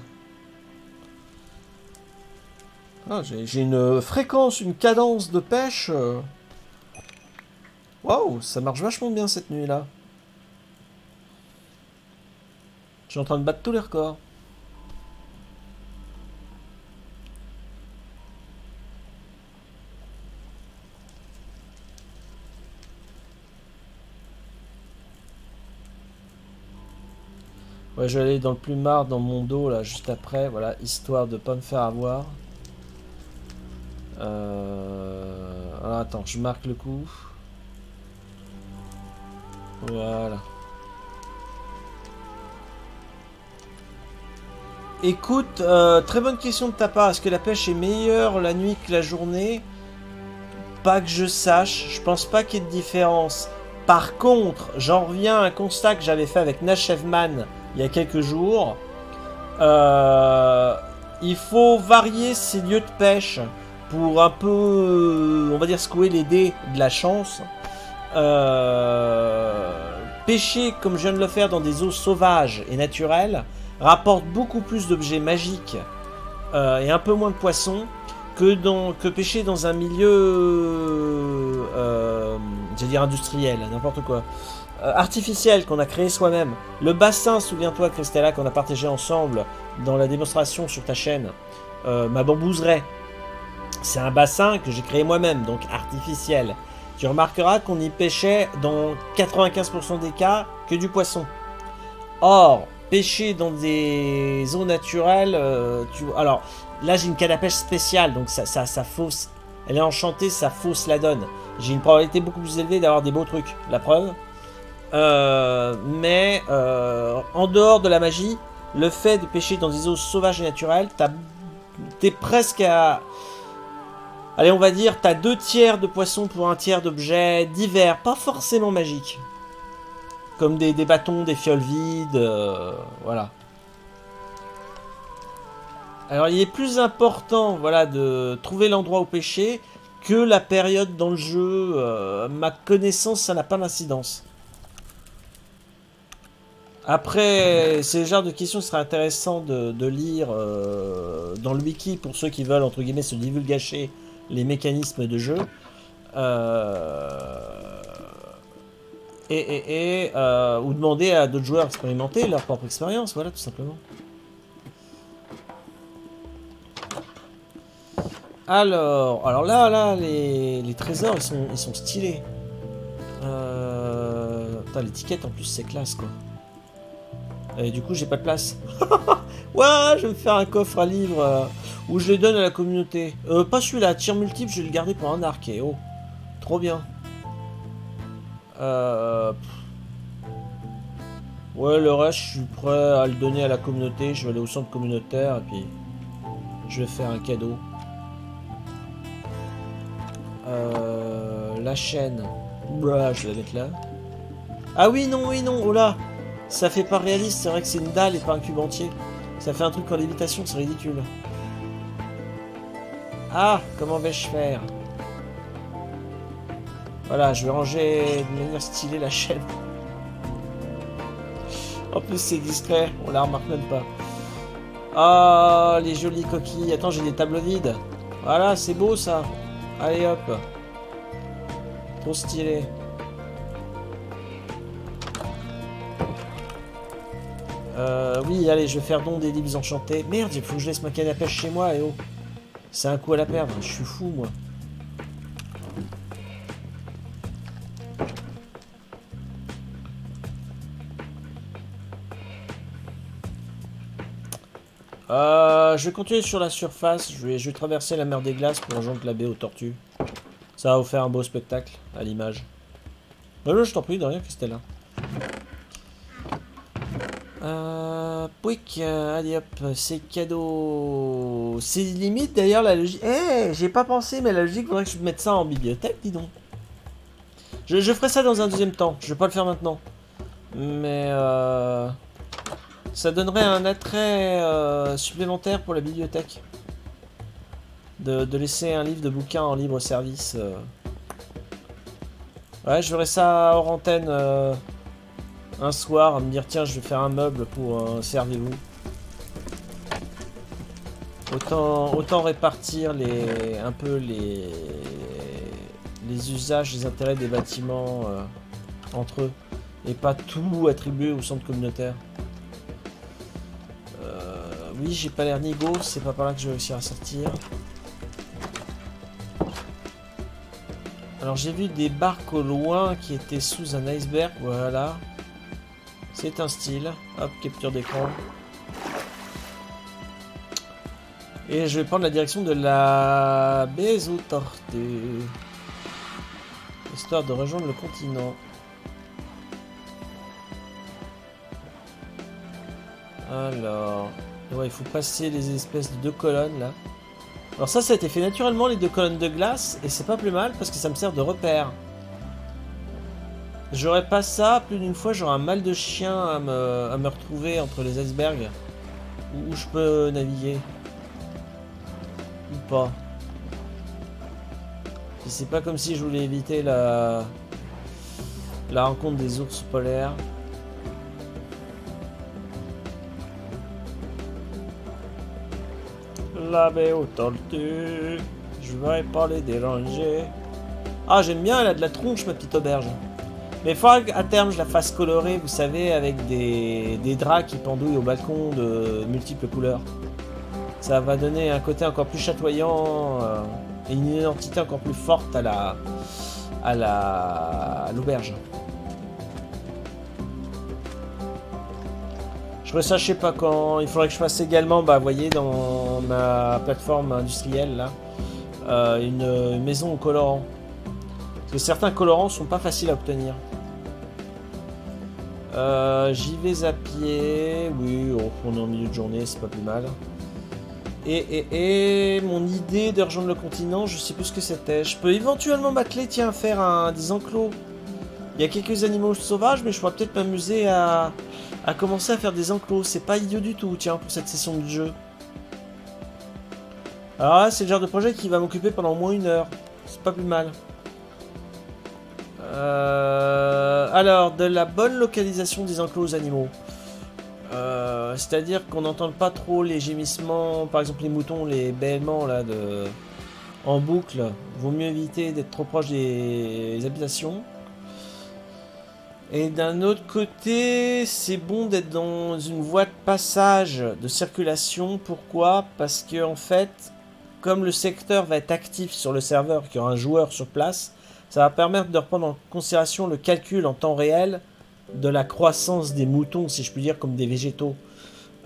Ah, j'ai une fréquence, une cadence de pêche. euh. Waouh, ça marche vachement bien cette nuit-là. Je suis en train de battre tous les records. Ouais, je vais aller dans le plumard, dans mon dos, là, juste après. Voilà, histoire de pas me faire avoir. Euh, alors, attends, je marque le coup. Voilà. Écoute, euh, très bonne question de ta part. Est-ce que la pêche est meilleure la nuit que la journée? Pas que je sache. Je pense pas qu'il y ait de différence. Par contre, j'en reviens à un constat que j'avais fait avec Nashevman il y a quelques jours. Euh, il faut varier ses lieux de pêche pour un peu, on va dire, secouer les dés de la chance. Euh, pêcher comme je viens de le faire dans des eaux sauvages et naturelles rapporte beaucoup plus d'objets magiques euh, et un peu moins de poissons que, dans, que pêcher dans un milieu, euh, j'allais dire industriel, n'importe quoi, Euh, artificiel qu'on a créé soi-même. Le bassin, souviens-toi Christella, qu'on a partagé ensemble dans la démonstration sur ta chaîne, ma bambouseraie. C'est un bassin que j'ai créé moi-même, donc artificiel. Tu remarqueras qu'on y pêchait dans 95% des cas que du poisson. Or, pêcher dans des eaux naturelles, euh, tu alors là j'ai une canne à pêche spéciale, donc ça, fausse. Elle est enchantée, ça fausse la donne. J'ai une probabilité beaucoup plus élevée d'avoir des beaux trucs. La preuve. Euh, mais euh, en dehors de la magie, le fait de pêcher dans des eaux sauvages et naturelles, t'es presque à. Allez, on va dire, t'as deux tiers de poissons pour un tiers d'objets divers, pas forcément magiques. Comme des, bâtons, des fioles vides, euh, voilà. Alors il est plus important, voilà, de trouver l'endroit où pêcher que la période dans le jeu. Euh, ma connaissance, ça n'a pas d'incidence. Après, c'est le genre de questions qui serait intéressant de, de lire euh, dans le wiki pour ceux qui veulent, entre guillemets, se divulgacher les mécanismes de jeu. Euh, et, et, euh, ou demander à d'autres joueurs expérimenter leur propre expérience, voilà, tout simplement. Alors, alors là, là, les, les trésors, ils sont, ils sont stylés. Euh... Putain, l'étiquette en plus, c'est classe, quoi. Et du coup, j'ai pas de place. ouais, je vais me faire un coffre à livres euh, où je les donne à la communauté. Euh, pas celui-là, tir multiple, je vais le garder pour un arc. Et oh, trop bien. Euh... Ouais, le reste, je suis prêt à le donner à la communauté. Je vais aller au centre communautaire et puis je vais faire un cadeau. Euh, la chaîne. Bah, je vais la mettre là. Ah oui, non, oui, non, oh là Ça fait pas réaliste, c'est vrai que c'est une dalle et pas un cube entier. Ça fait un truc en lévitation, c'est ridicule. Ah, comment vais-je faire? Voilà, je vais ranger de manière stylée la chaîne. En plus, c'est discret, on la remarque même pas. Ah, les jolies coquilles. Attends, j'ai des tables vides. Voilà, c'est beau ça. Allez hop. Trop stylé. Euh, oui, allez, je vais faire don des livres enchantés. Merde, il faut que je laisse ma canne à pêche chez moi, et oh. C'est un coup à la perdre, je suis fou, moi. Euh, je vais continuer sur la surface. Je vais, traverser la mer des glaces pour rejoindre la baie aux tortues. Ça va vous faire un beau spectacle à l'image. Bah, je t'en prie, de rien, Christella. Euh, Pouic, euh, allez hop, c'est cadeau. C'est limite d'ailleurs la logique. Eh, j'ai pas pensé, mais la logique voudrait que je mette ça en bibliothèque, dis donc. Je, je ferai ça dans un deuxième temps. Je vais pas le faire maintenant. Mais euh, ça donnerait un attrait euh, supplémentaire pour la bibliothèque. De, laisser un livre de bouquin en libre service. euh. Ouais, je verrai ça hors antenne. euh, un soir à me dire tiens je vais faire un meuble pour servez-vous. Autant, répartir les, un peu les, les usages, les intérêts des bâtiments entre eux et pas tout attribuer au centre communautaire. Oui j'ai pas l'air nigo, c'est pas par là que je vais réussir à sortir. Alors j'ai vu des barques au loin qui étaient sous un iceberg, voilà. C'est un style. Hop, capture d'écran. Et je vais prendre la direction de la baise aux tortues. Histoire de rejoindre le continent. Alors... Ouais, il faut passer les espèces de deux colonnes là. Alors ça, ça a été fait naturellement, les deux colonnes de glace, et c'est pas plus mal parce que ça me sert de repère. J'aurais pas ça, plus d'une fois j'aurais un mal de chien à me, à me retrouver entre les icebergs. Où, où je peux naviguer. Ou pas. C'est pas comme si je voulais éviter la, la rencontre des ours polaires. La baie aux tortues. Je vais pas les déranger. Ah, j'aime bien, elle a de la tronche, ma petite auberge. Mais faudra qu'à terme je la fasse colorer, vous savez, avec des, des draps qui pendouillent au balcon de multiples couleurs. Ça va donner un côté encore plus chatoyant euh, et une identité encore plus forte à la à la à l'auberge. Ferai ça, je sais pas quand. Il faudrait que je fasse également, bah, vous voyez, dans ma plateforme industrielle là, euh, une, maison au colorant. Parce que certains colorants sont pas faciles à obtenir. Euh, J'y vais à pied. Oui, on est en milieu de journée, c'est pas plus mal. Et, et, et mon idée de rejoindre le continent, je sais plus ce que c'était. Je peux éventuellement m'atteler, tiens, à faire un, des enclos. Il y a quelques animaux sauvages, mais je pourrais peut-être m'amuser à, à commencer à faire des enclos. C'est pas idiot du tout, tiens, pour cette session de jeu. Alors là, c'est le genre de projet qui va m'occuper pendant au moins une heure. C'est pas plus mal. Euh, alors, de la bonne localisation des enclos aux animaux. Euh, C'est-à-dire qu'on n'entende pas trop les gémissements, par exemple les moutons, les bêlements là, de... en boucle. Vaut mieux éviter d'être trop proche des habitations. Et d'un autre côté, c'est bon d'être dans une voie de passage de circulation. Pourquoi? Parce que en fait, comme le secteur va être actif sur le serveur, qu'il y aura un joueur sur place, ça va permettre de reprendre en considération le calcul en temps réel de la croissance des moutons, si je puis dire, comme des végétaux.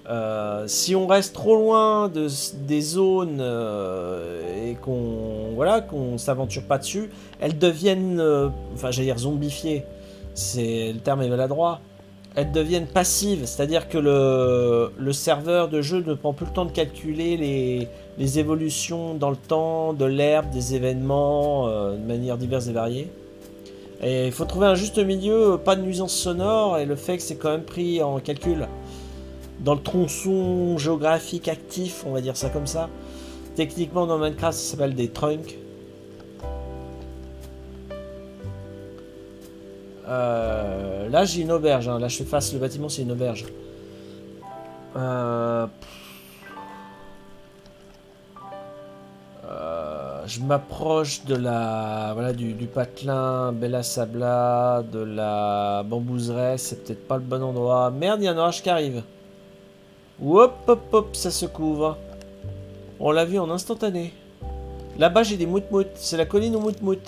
Euh, si on reste trop loin de, des zones euh, et qu'on voilà s'aventure pas dessus, elles deviennent, euh, enfin j'allais dire zombifiées, c'est le terme est maladroit. Elles deviennent passives, c'est-à-dire que le, serveur de jeu ne prend plus le temps de calculer les, les évolutions dans le temps de l'herbe, des événements, euh, de manière diverse et variée. Et il faut trouver un juste milieu, pas de nuisance sonore et le fait que c'est quand même pris en calcul dans le tronçon géographique actif, on va dire ça comme ça. Techniquement dans Minecraft ça s'appelle des trunks. Euh, là j'ai une auberge, hein. là je fais face, le bâtiment c'est une auberge. Euh, euh, je m'approche de la voilà du, patelin Bella Sabla, de la bambouserie, c'est peut-être pas le bon endroit. Merde, il y a un orage qui arrive. Hop hop hop, ça se couvre. On l'a vu en instantané. Là-bas j'ai des mout-mout, c'est la colline aux mout-mout.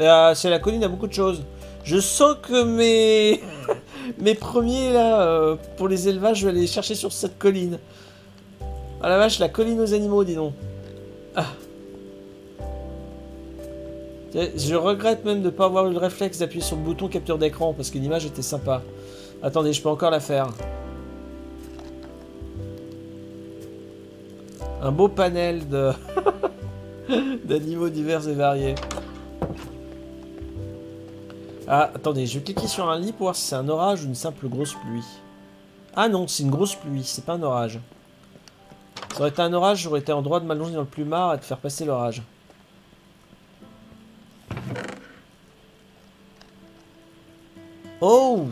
Euh, c'est la colline à beaucoup de choses. Je sens que mes premiers là euh, pour les élevages, je vais aller les chercher sur cette colline. Ah la vache, la colline aux animaux, dis donc. Ah. Je regrette même de ne pas avoir eu le réflexe d'appuyer sur le bouton capture d'écran parce que l'image était sympa. Attendez, je peux encore la faire. Un beau panel de d'animaux divers et variés. Ah, attendez, je vais cliquer sur un lit pour voir si c'est un orage ou une simple grosse pluie. Ah non, c'est une grosse pluie, c'est pas un orage. Ça aurait été un orage, j'aurais été en droit de m'allonger dans le plumard et de faire passer l'orage. Oh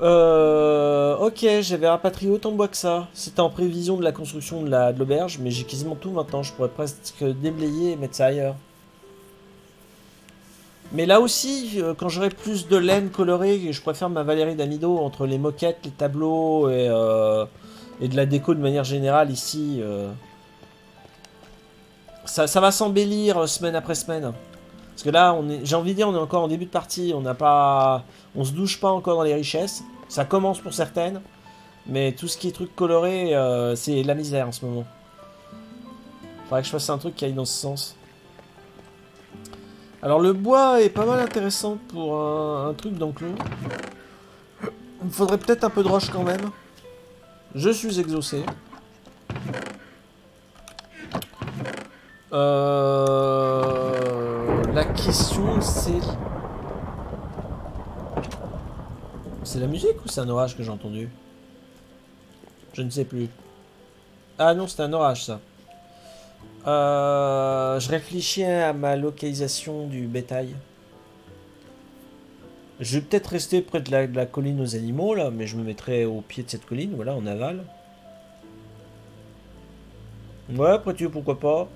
euh, Ok, j'avais rapatrié autant de bois que ça. C'était en prévision de la construction de la- de l'auberge, mais j'ai quasiment tout maintenant. Je pourrais presque déblayer et mettre ça ailleurs. Mais là aussi, euh, quand j'aurai plus de laine colorée, je préfère ma Valérie d'Amido entre les moquettes, les tableaux et, euh, de la déco de manière générale ici. euh. Ça, va s'embellir semaine après semaine. Parce que là, j'ai envie de dire, on est encore en début de partie, on n'a pas, on se douche pas encore dans les richesses. Ça commence pour certaines, mais tout ce qui est truc coloré, c'est la misère en ce moment. Faudrait que je fasse un truc qui aille dans ce sens. Alors le bois est pas mal intéressant pour un, truc d'enclos. Il me faudrait peut-être un peu de roche quand même. Je suis exaucé. Euh, La question c'est... C'est la musique ou c'est un orage que j'ai entendu? Je ne sais plus. Ah non, c'est un orage ça. Euh, je réfléchis à ma localisation du bétail. Je vais peut-être rester près de la, colline aux animaux là, mais je me mettrai au pied de cette colline, voilà, en aval. Ouais, après tu pourquoi pas.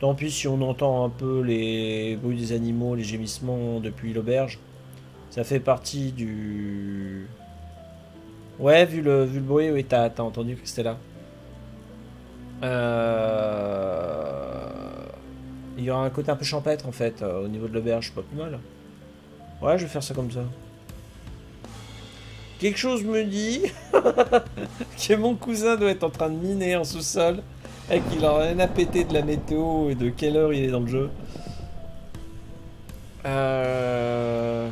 Tant pis si on entend un peu les bruits des animaux, les gémissements depuis l'auberge. Ça fait partie du... Ouais, vu le, vu le bruit, oui, t'as entendu que c'était là. Euh... Il y aura un côté un peu champêtre en fait, euh, au niveau de l'auberge, pas plus mal. Ouais, je vais faire ça comme ça. Quelque chose me dit que mon cousin doit être en train de miner en sous-sol et qu'il en a rien à péter de la météo et de quelle heure il est dans le jeu. Euh...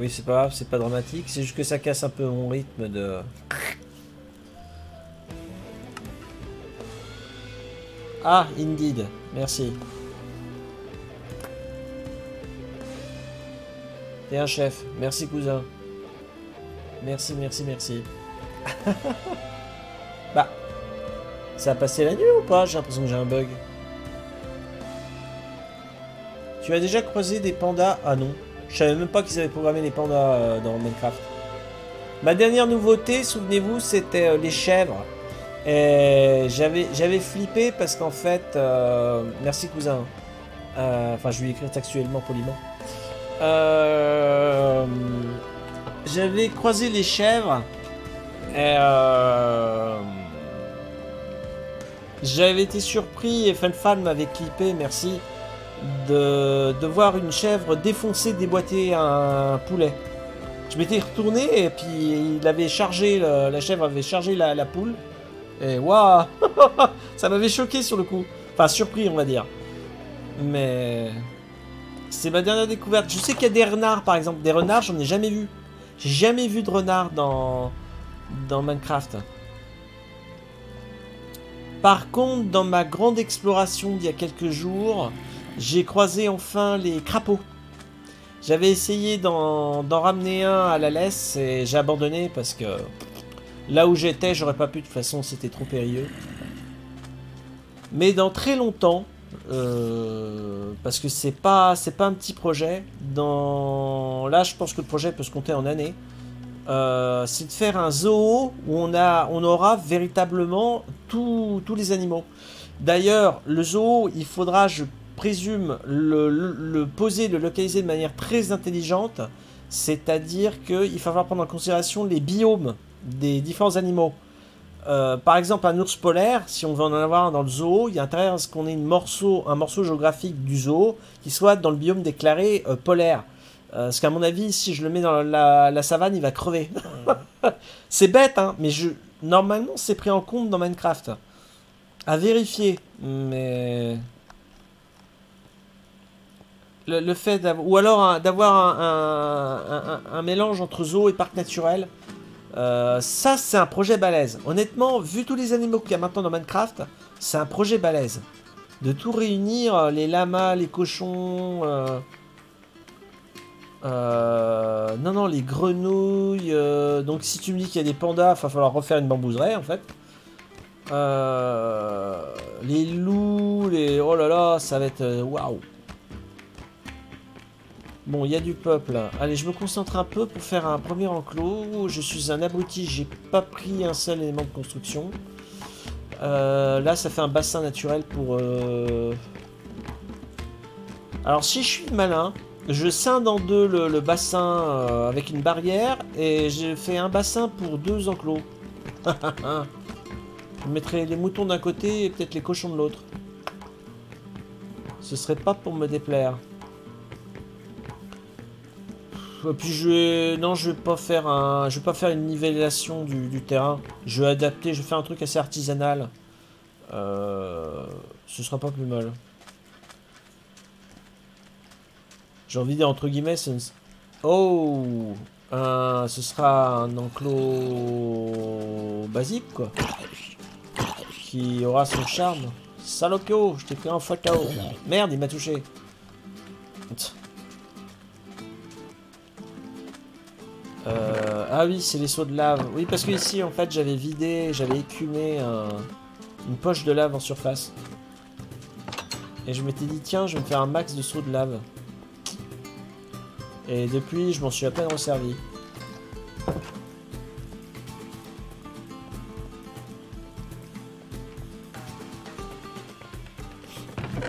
Oui, c'est pas grave, c'est pas dramatique, c'est juste que ça casse un peu mon rythme de... Ah, Indeed, merci. T'es un chef, merci cousin. Merci, merci, merci. bah, ça a passé la nuit ou pas? J'ai l'impression que j'ai un bug. Tu as déjà croisé des pandas? Ah non. Je savais même pas qu'ils avaient programmé les pandas euh, dans Minecraft. Ma dernière nouveauté, souvenez-vous, c'était euh, les chèvres. Et j'avais flippé parce qu'en fait... euh, merci cousin. Enfin, je lui ai écrit textuellement poliment. J'avais croisé les chèvres. Et J'avais été surpris, et FunFan m'avait clippé, merci, de, voir une chèvre défoncer, déboîter un poulet. Je m'étais retourné et puis il avait chargé, la chèvre avait chargé la, poule. Et waouh Ça m'avait choqué sur le coup. Enfin, surpris, on va dire. Mais. C'est ma dernière découverte. Je sais qu'il y a des renards, par exemple. Des renards, j'en ai jamais vu. J'ai jamais vu de renards dans, dans Minecraft. Par contre, dans ma grande exploration d'il y a quelques jours, j'ai croisé enfin les crapauds. J'avais essayé d'en ramener un à la laisse et j'ai abandonné parce que là où j'étais, j'aurais pas pu. De toute façon, c'était trop périlleux. Mais dans très longtemps, euh, parce que c'est pas c'est pas un petit projet. Là, je pense que le projet peut se compter en années. Euh, c'est de faire un zoo où on a on aura véritablement tous les animaux. D'ailleurs, le zoo, il faudra, je présume, le, poser, le localiser de manière très intelligente. C'est-à-dire qu'il va falloir prendre en considération les biomes des différents animaux. Euh, par exemple, un ours polaire, si on veut en avoir dans le zoo, il y a intérêt à ce qu'on ait morceau, un morceau géographique du zoo qui soit dans le biome déclaré euh, polaire. Euh, parce qu'à mon avis, si je le mets dans la, la savane, il va crever. c'est bête, hein, mais je, normalement, c'est pris en compte dans Minecraft. À vérifier, mais le, fait d'avoir, ou alors d'avoir un, mélange entre zoo et parc naturel. Euh, ça, c'est un projet balèze. Honnêtement, vu tous les animaux qu'il y a maintenant dans Minecraft, c'est un projet balèze. De tout réunir, euh, les lamas, les cochons... euh, non, non, les grenouilles... donc si tu me dis qu'il y a des pandas, il va falloir refaire une bambouseraie, en fait. Les loups, les... Oh là là, ça va être... Waouh Bon, il y a du peuple. Allez, je me concentre un peu pour faire un premier enclos. Je suis un abruti, j'ai pas pris un seul élément de construction. Euh, là, ça fait un bassin naturel pour... euh, Alors, si je suis malin, je scinde en deux le, bassin euh, avec une barrière et je fais un bassin pour deux enclos. je mettrai les moutons d'un côté et peut-être les cochons de l'autre. Ce serait pas pour me déplaire. Et puis je vais... Non, je vais pas faire un... Je vais pas faire une nivellation du, terrain. Je vais adapter, je vais faire un truc assez artisanal. Euh, Ce sera pas plus mal. J'ai envie de entre guillemets, Oh Ce sera un enclos basique, quoi. Qui aura son charme. Salopio, je t'ai pris en photo. Merde, il m'a touché. Euh, ah oui, c'est les seaux de lave. Oui, parce que ici, en fait, j'avais vidé, j'avais écumé un- une poche de lave en surface. Et je m'étais dit, tiens, je vais me faire un max de seaux de lave. Et depuis, je m'en suis à peine resservi.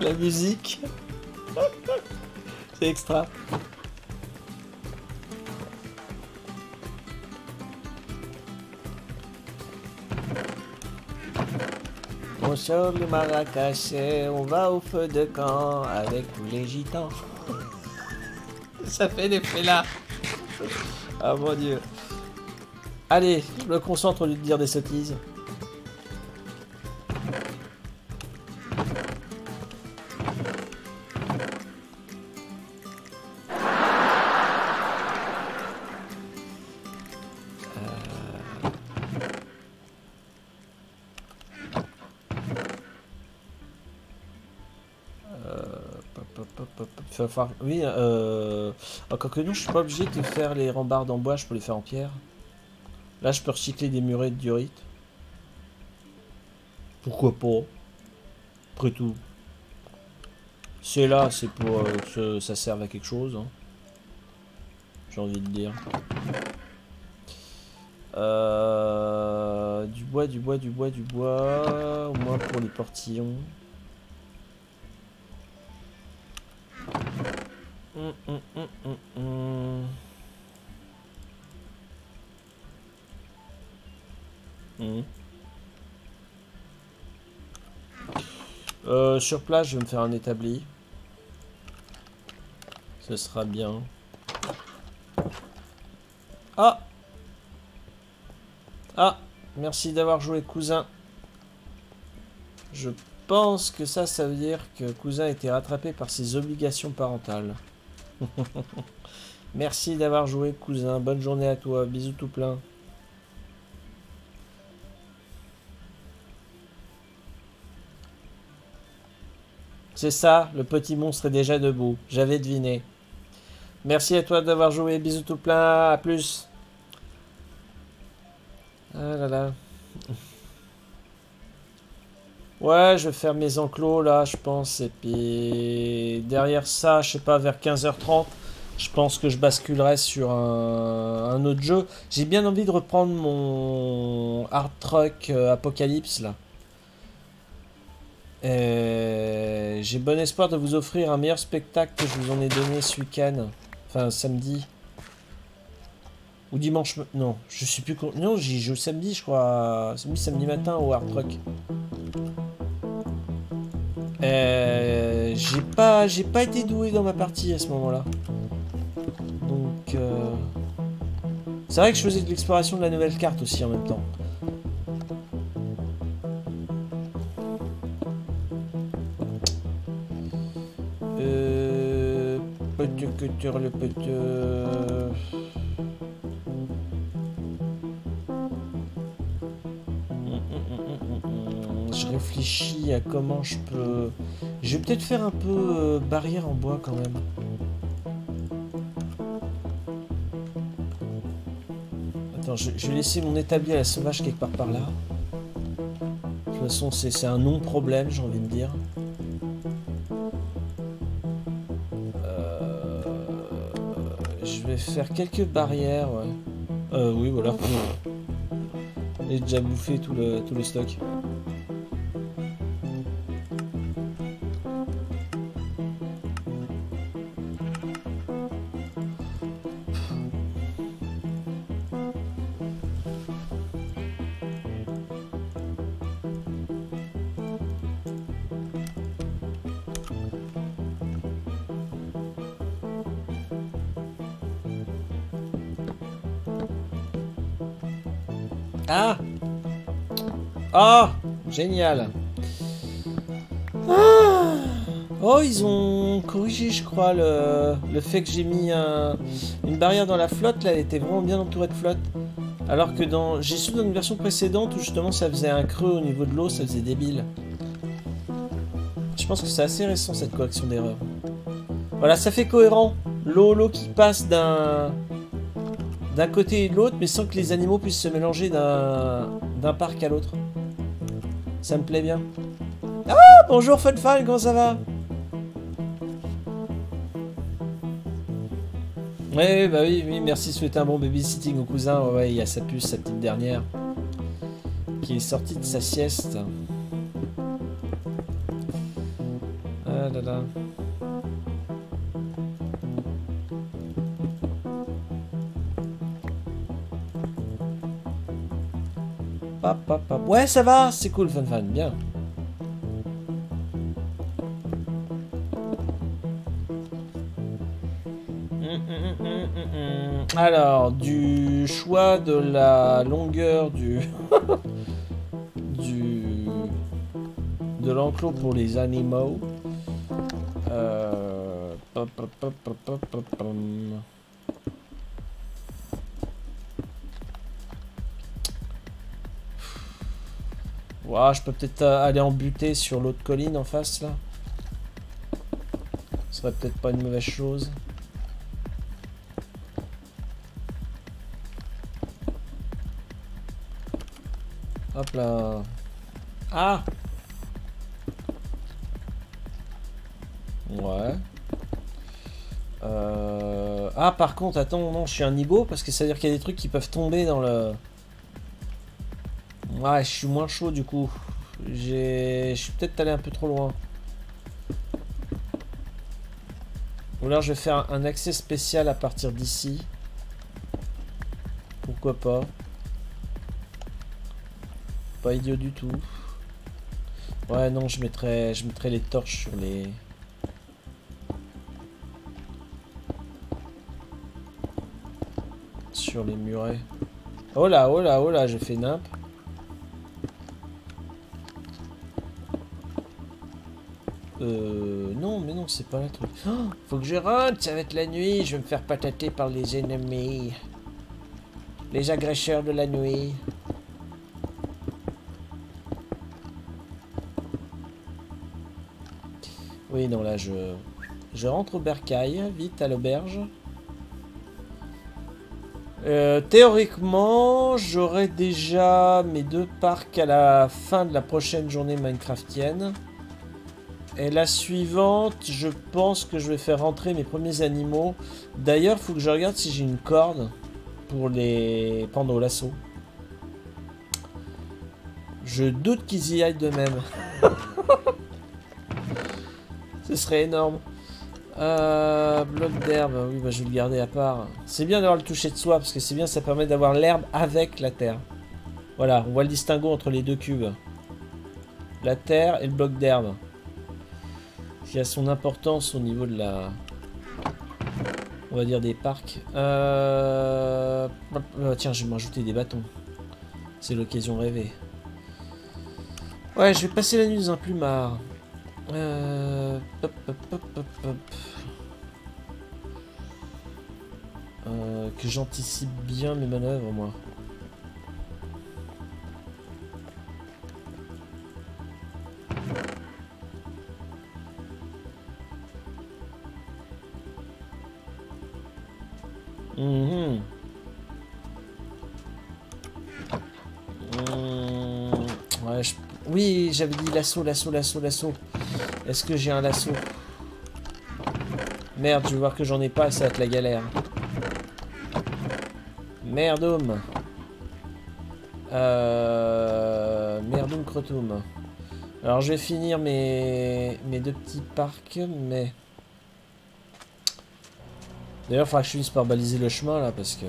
La musique. C'est extra. On sort le Marrakech et on va au feu de camp avec tous les gitans. Ça fait l'effet là. Ah mon dieu. Allez, je me concentre au lieu de dire des sottises. Oui, euh... Encore que non, je suis pas obligé de faire les rambardes en bois, je peux les faire en pierre. Là, je peux recycler des murets de diorite. Pourquoi pas Après tout. C'est là, c'est pour euh, que ça serve à quelque chose. hein. J'ai envie de dire. Euh, du bois, du bois, du bois, du bois. Au moins pour les portillons. Hum, hum. Hum. Euh, sur place, je vais me faire un établi. Ce sera bien. Ah Ah Merci d'avoir joué, cousin. Je pense que ça, ça veut dire que cousin a été rattrapé par ses obligations parentales. Merci d'avoir joué, cousin. Bonne journée à toi. Bisous tout plein. C'est ça, le petit monstre est déjà debout. J'avais deviné. Merci à toi d'avoir joué. Bisous tout plein. À plus. Ah là là. Ouais, je vais faire mes enclos là, je pense. Et puis derrière ça, je sais pas, vers 15h30, je pense que je basculerai sur un, un autre jeu. J'ai bien envie de reprendre mon Hard Truck euh, Apocalypse là. J'ai bon espoir de vous offrir un meilleur spectacle que je vous en ai donné ce week-end. Enfin, samedi. Ou dimanche. Non, je sais plus. Non, j'y joue samedi, je crois. Samedi, samedi matin au Hard Truck. Euh, j'ai pas, j'ai pas été doué dans ma partie à ce moment-là. Donc, euh, c'est vrai que je faisais de l'exploration de la nouvelle carte aussi en même temps. Euh, petit cutter le petit. Réfléchis à comment je peux. Je vais peut-être faire un peu euh, barrière en bois quand même. Attends, je, vais laisser mon établi à la sauvage quelque part par là. De toute façon, c'est un non-problème, j'ai envie de dire. Euh, je vais faire quelques barrières. Euh, oui, voilà. J'ai déjà bouffé tout le, tout le stock. Génial Ah Oh, ils ont corrigé, je crois, le, fait que j'ai mis un- une barrière dans la flotte. Là, elle était vraiment bien entourée de flotte. Alors que dans... J'ai su dans une version précédente où justement ça faisait un creux au niveau de l'eau, ça faisait débile. Je pense que c'est assez récent cette correction d'erreur. Voilà, ça fait cohérent. L'eau, l'eau qui passe d'un d'un côté et de l'autre, mais sans que les animaux puissent se mélanger d'un parc à l'autre. Ça me plaît bien. Ah, bonjour Funfan, comment ça va? Ouais, bah oui, oui, merci, souhaiter un bon babysitting au cousin. Ouais, il y a sa puce, sa petite dernière, qui est sortie de sa sieste. Ah là là. Ouais, ça va, c'est cool, Fun Fan, bien. Alors, du choix de la longueur du. du. de l'enclos pour les animaux. Euh. Ouah, je peux peut-être euh, aller en buter sur l'autre colline en face là. Ce serait peut-être pas une mauvaise chose. Hop là. Ah Ouais. Euh... Ah par contre, attends, non, je suis un nigo parce que ça veut dire qu'il y a des trucs qui peuvent tomber dans le... Ouais, je suis moins chaud du coup. Je suis peut-être allé un peu trop loin. Ou alors je vais faire un accès spécial à partir d'ici. Pourquoi pas. Pas idiot du tout. Ouais, non, je mettrai, je mettrai les torches sur les... Sur les murets. Oh là, oh là, oh là, j'ai fait nimp. Euh... Non, mais non, c'est pas le truc. Oh, faut que je rentre, ça va être la nuit, je vais me faire patater par les ennemis. Les agresseurs de la nuit. Oui, non, là, je... Je rentre au bercail, vite à l'auberge. Euh, théoriquement, j'aurai déjà mes deux parcs à la fin de la prochaine journée Minecraftienne. Et la suivante, je pense que je vais faire rentrer mes premiers animaux. D'ailleurs, il faut que je regarde si j'ai une corde pour les prendre au lasso. Je doute qu'ils y aillent de même. Ce serait énorme. Euh, bloc d'herbe, oui, bah, je vais le garder à part. C'est bien d'avoir le toucher de soie, parce que c'est bien, ça permet d'avoir l'herbe avec la terre. Voilà, on voit le distinguo entre les deux cubes. La terre et le bloc d'herbe. Qui a son importance au niveau de la... On va dire des parcs. Euh... euh, tiens, je vais m'ajouter des bâtons. C'est l'occasion rêvée. Ouais, je vais passer la nuit dans un plumard. Euh... Euh, que j'anticipe bien mes manœuvres, moi. Mhm. Hum, Ouais, Oui, j'avais dit l'assaut, l'assaut, l'assaut, l'assaut. Est-ce que j'ai un lasso Merde, je vais voir que j'en ai pas ça va être la galère. Merdum. Euh... Merdum crotum. Alors je vais finir mes, mes deux petits parcs, mais... D'ailleurs, il faudra que je finisse par baliser le chemin là parce que...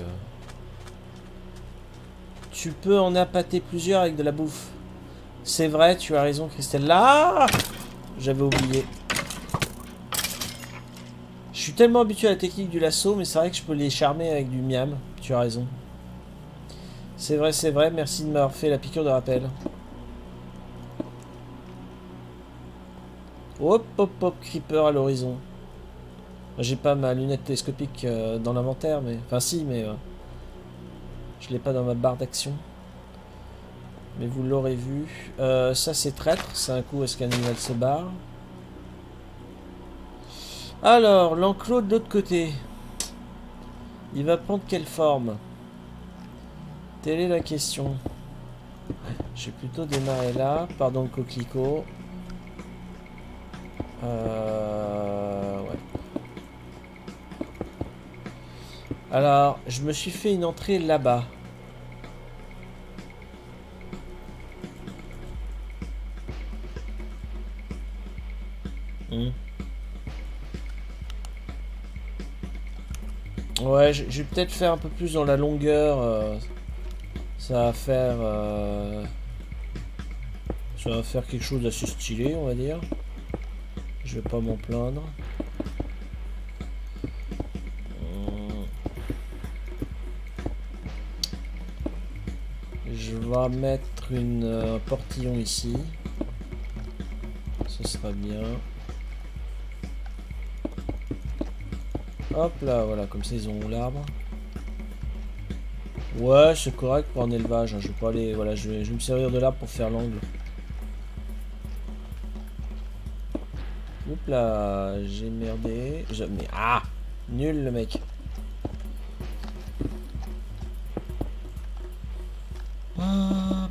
Tu peux en appâter plusieurs avec de la bouffe. C'est vrai, tu as raison, Christelle. Là J'avais oublié. Je suis tellement habitué à la technique du lasso, mais c'est vrai que je peux les charmer avec du miam. Tu as raison. C'est vrai, c'est vrai. Merci de m'avoir fait la piqûre de rappel. Hop, hop, hop, creeper à l'horizon. J'ai pas ma lunette télescopique euh, dans l'inventaire, mais... Enfin si, mais... euh, je l'ai pas dans ma barre d'action. Mais vous l'aurez vu. Euh, ça, c'est traître. C'est un coup, est-ce qu'un animal se barre Alors, l'enclos de l'autre côté. Il va prendre quelle forme? Telle est la question. Je vais plutôt démarrer là. Pardon le coquelicot. Euh, Alors, je me suis fait une entrée là-bas. Hmm. Ouais, je, je vais peut-être faire un peu plus dans la longueur. euh, ça va faire... euh, ça va faire quelque chose d'assez stylé, on va dire. Je vais pas m'en plaindre. Je vais mettre une, euh, portillon ici. Ce sera bien. Hop là, voilà, comme ça ils ont l'arbre. Ouais, c'est correct pour un élevage. hein, Je vais pas aller, voilà, je vais, je vais me servir de l'arbre pour faire l'angle. Oups là, j'ai merdé. Je- Mais ah, nul le mec. Hmm.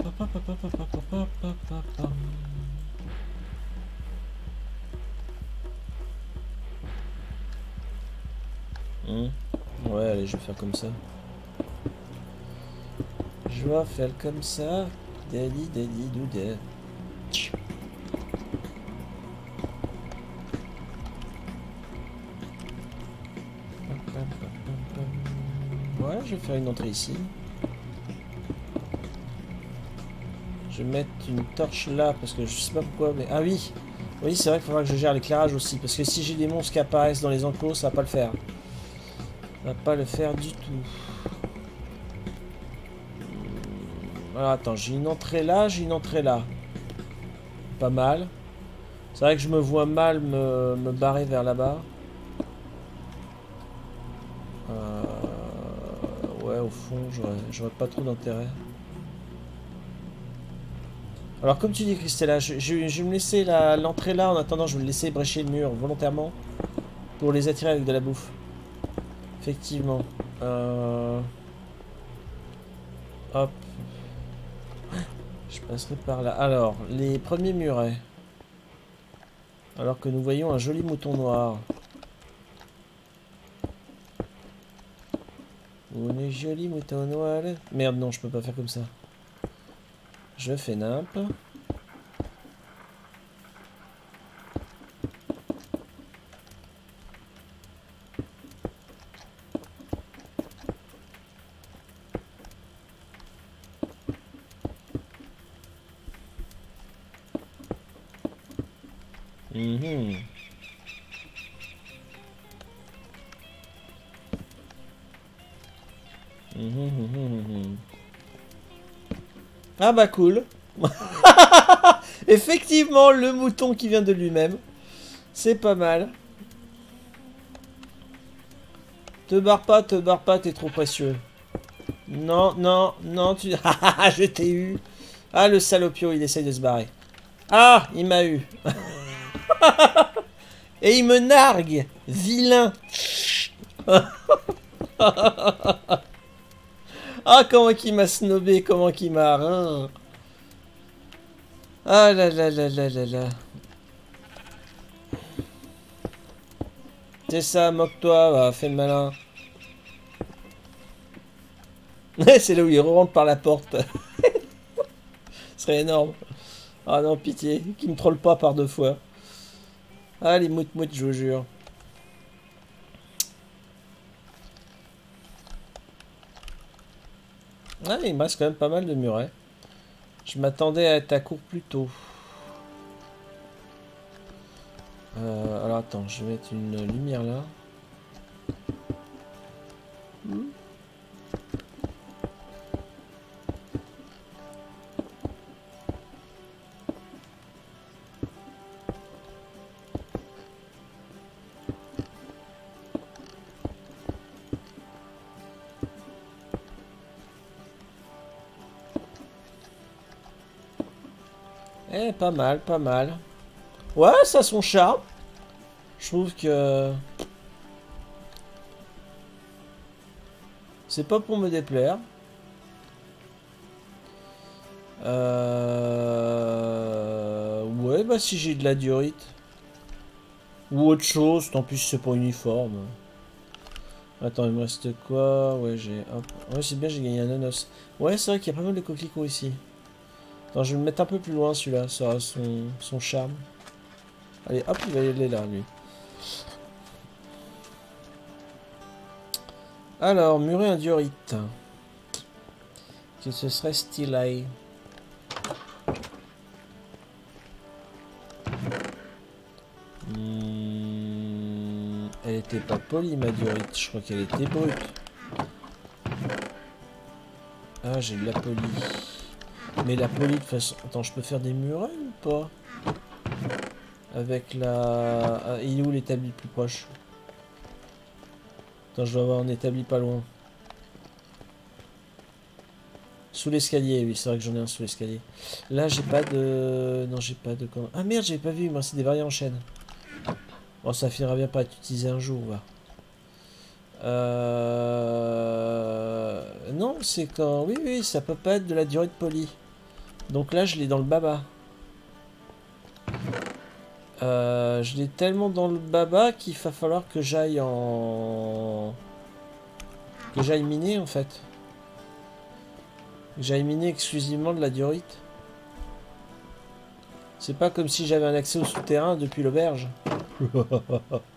Ouais, allez, je vais faire comme ça. Je vais faire comme ça. Dali, dali, douda. Ouais, je vais faire une entrée ici. Je vais mettre une torche là parce que je sais pas pourquoi, mais. Ah oui! Oui, c'est vrai qu'il faudra que je gère l'éclairage aussi. Parce que si j'ai des monstres qui apparaissent dans les enclos, ça va pas le faire. Ça va pas le faire du tout. Alors attends, j'ai une entrée là, j'ai une entrée là. Pas mal. C'est vrai que je me vois mal me, me barrer vers là-bas. Euh, ouais, au fond, j'aurais- pas trop d'intérêt. Alors, comme tu dis, Christella, je, vais me laisser la- l'entrée là en attendant, je vais me laisser brécher le mur volontairement pour les attirer avec de la bouffe. Effectivement. Euh... Hop. Je passerai par là. Alors, les premiers murets. Alors que nous voyons un joli mouton noir. On est joli mouton noir. Merde, non, je peux pas faire comme ça. Je fais nimp. Ah bah cool. Effectivement, le mouton qui vient de lui-même. C'est pas mal. Te barre pas, te barre pas, t'es trop précieux. Non, non, non, tu... Ah, je t'ai eu. Ah, le salopio, il essaye de se barrer. Ah, il m'a eu. Et il me nargue. Vilain. Ah, comment qu'il m'a snobé, comment qu'il m'a... Ah là là là là là là. C'est ça, moque-toi, va, fais le malin. C'est là où il rentre par la porte. Ce serait énorme. Ah non, pitié, qu'il me troll pas par deux fois. Ah, les mout-mout, je vous jure. Ah, il me reste quand même pas mal de murets. Je m'attendais à être à court plus tôt. Euh, alors attends, je vais mettre une lumière là. Eh, pas mal, pas mal. Ouais, ça son charme. Je trouve que... C'est pas pour me déplaire. Euh... Ouais, bah si j'ai de la diorite. Ou autre chose, tant pis c'est pas uniforme. Attends, il me reste quoi? Ouais, j'ai... Ouais, c'est bien, j'ai gagné un nonos. Ouais, c'est vrai qu'il y a pas mal de coquelicots ici. Je vais le mettre un peu plus loin, celui-là. Ça aura son, charme. Allez, hop, il va y aller là, lui. Alors, murer un diorite. Que ce serait stylé. Hmm, elle était pas polie, ma diorite. Je crois qu'elle était brute. Ah, j'ai de la polie. Mais la polie, de façon... Attends, je peux faire des murets ou pas Avec la... Ah, il est où l'établi plus proche? Attends, je dois avoir un établi pas loin. Sous l'escalier, oui, c'est vrai que j'en ai un sous l'escalier. Là, j'ai pas de... Non, j'ai pas de... Ah merde, j'avais pas vu, moi, c'est des variants en chaîne. Bon, ça finira bien par être utilisé un jour, va. Euh... Non, c'est quand... Oui, oui, ça peut pas être de la durée de polie. Donc là, je l'ai dans le baba. Euh, je l'ai tellement dans le baba qu'il va falloir que j'aille en... Que j'aille miner, en fait. J'aille miner exclusivement de la diorite. C'est pas comme si j'avais un accès au souterrain depuis l'auberge.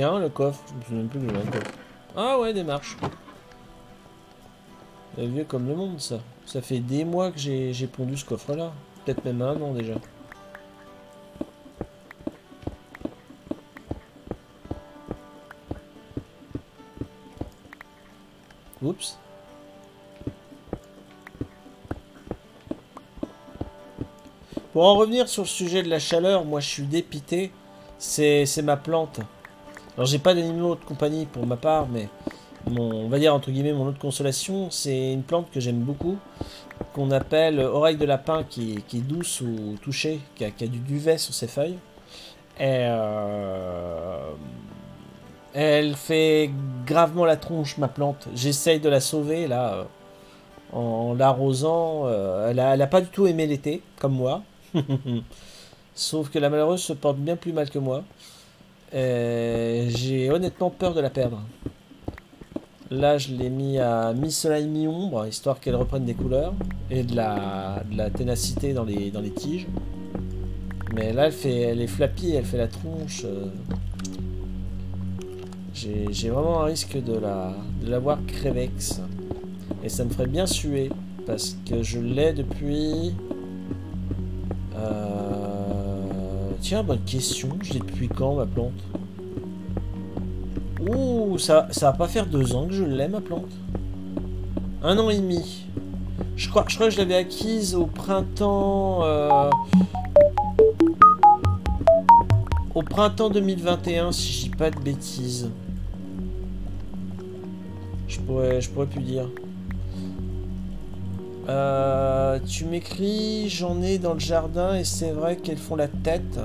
Le coffre. Je me souviens plus que j'avais coffre. Ah ouais, des marches. Vieux comme le monde, ça. Ça fait des mois que j'ai pondu ce coffre-là. Peut-être même un an déjà. Oups. Pour en revenir sur le sujet de la chaleur, moi je suis dépité. C'est ma plante. Alors j'ai pas d'animaux de compagnie pour ma part, mais mon, on va dire entre guillemets mon autre consolation, c'est une plante que j'aime beaucoup, qu'on appelle oreille de lapin, qui, est- douce au toucher, qui a, du duvet sur ses feuilles. Euh, elle fait gravement la tronche, ma plante. J'essaye de la sauver là, euh, en l'arrosant. euh, elle, elle a pas du tout aimé l'été, comme moi. Sauf que la malheureuse se porte bien plus mal que moi. Et J'ai honnêtement peur de la perdre. Là, je l'ai mis à mi-soleil, mi-ombre, histoire qu'elle reprenne des couleurs et de la, ténacité dans les, tiges. Mais là, elle, fait, elle est flappie, elle fait la tronche. euh. J'ai vraiment un risque de la, de la voir crevex. Et ça me ferait bien suer, parce que je l'ai depuis... Tiens, bonne question. Je l'ai depuis quand, ma plante? Ouh, ça, ça va pas faire deux ans que je l'ai, ma plante. Un an et demi. Je crois, je crois que je l'avais acquise au printemps... euh, Au printemps 2021, si je dis pas de bêtises. Je pourrais, je pourrais plus dire. Euh, tu m'écris, j'en ai dans le jardin et c'est vrai qu'elles font la tête.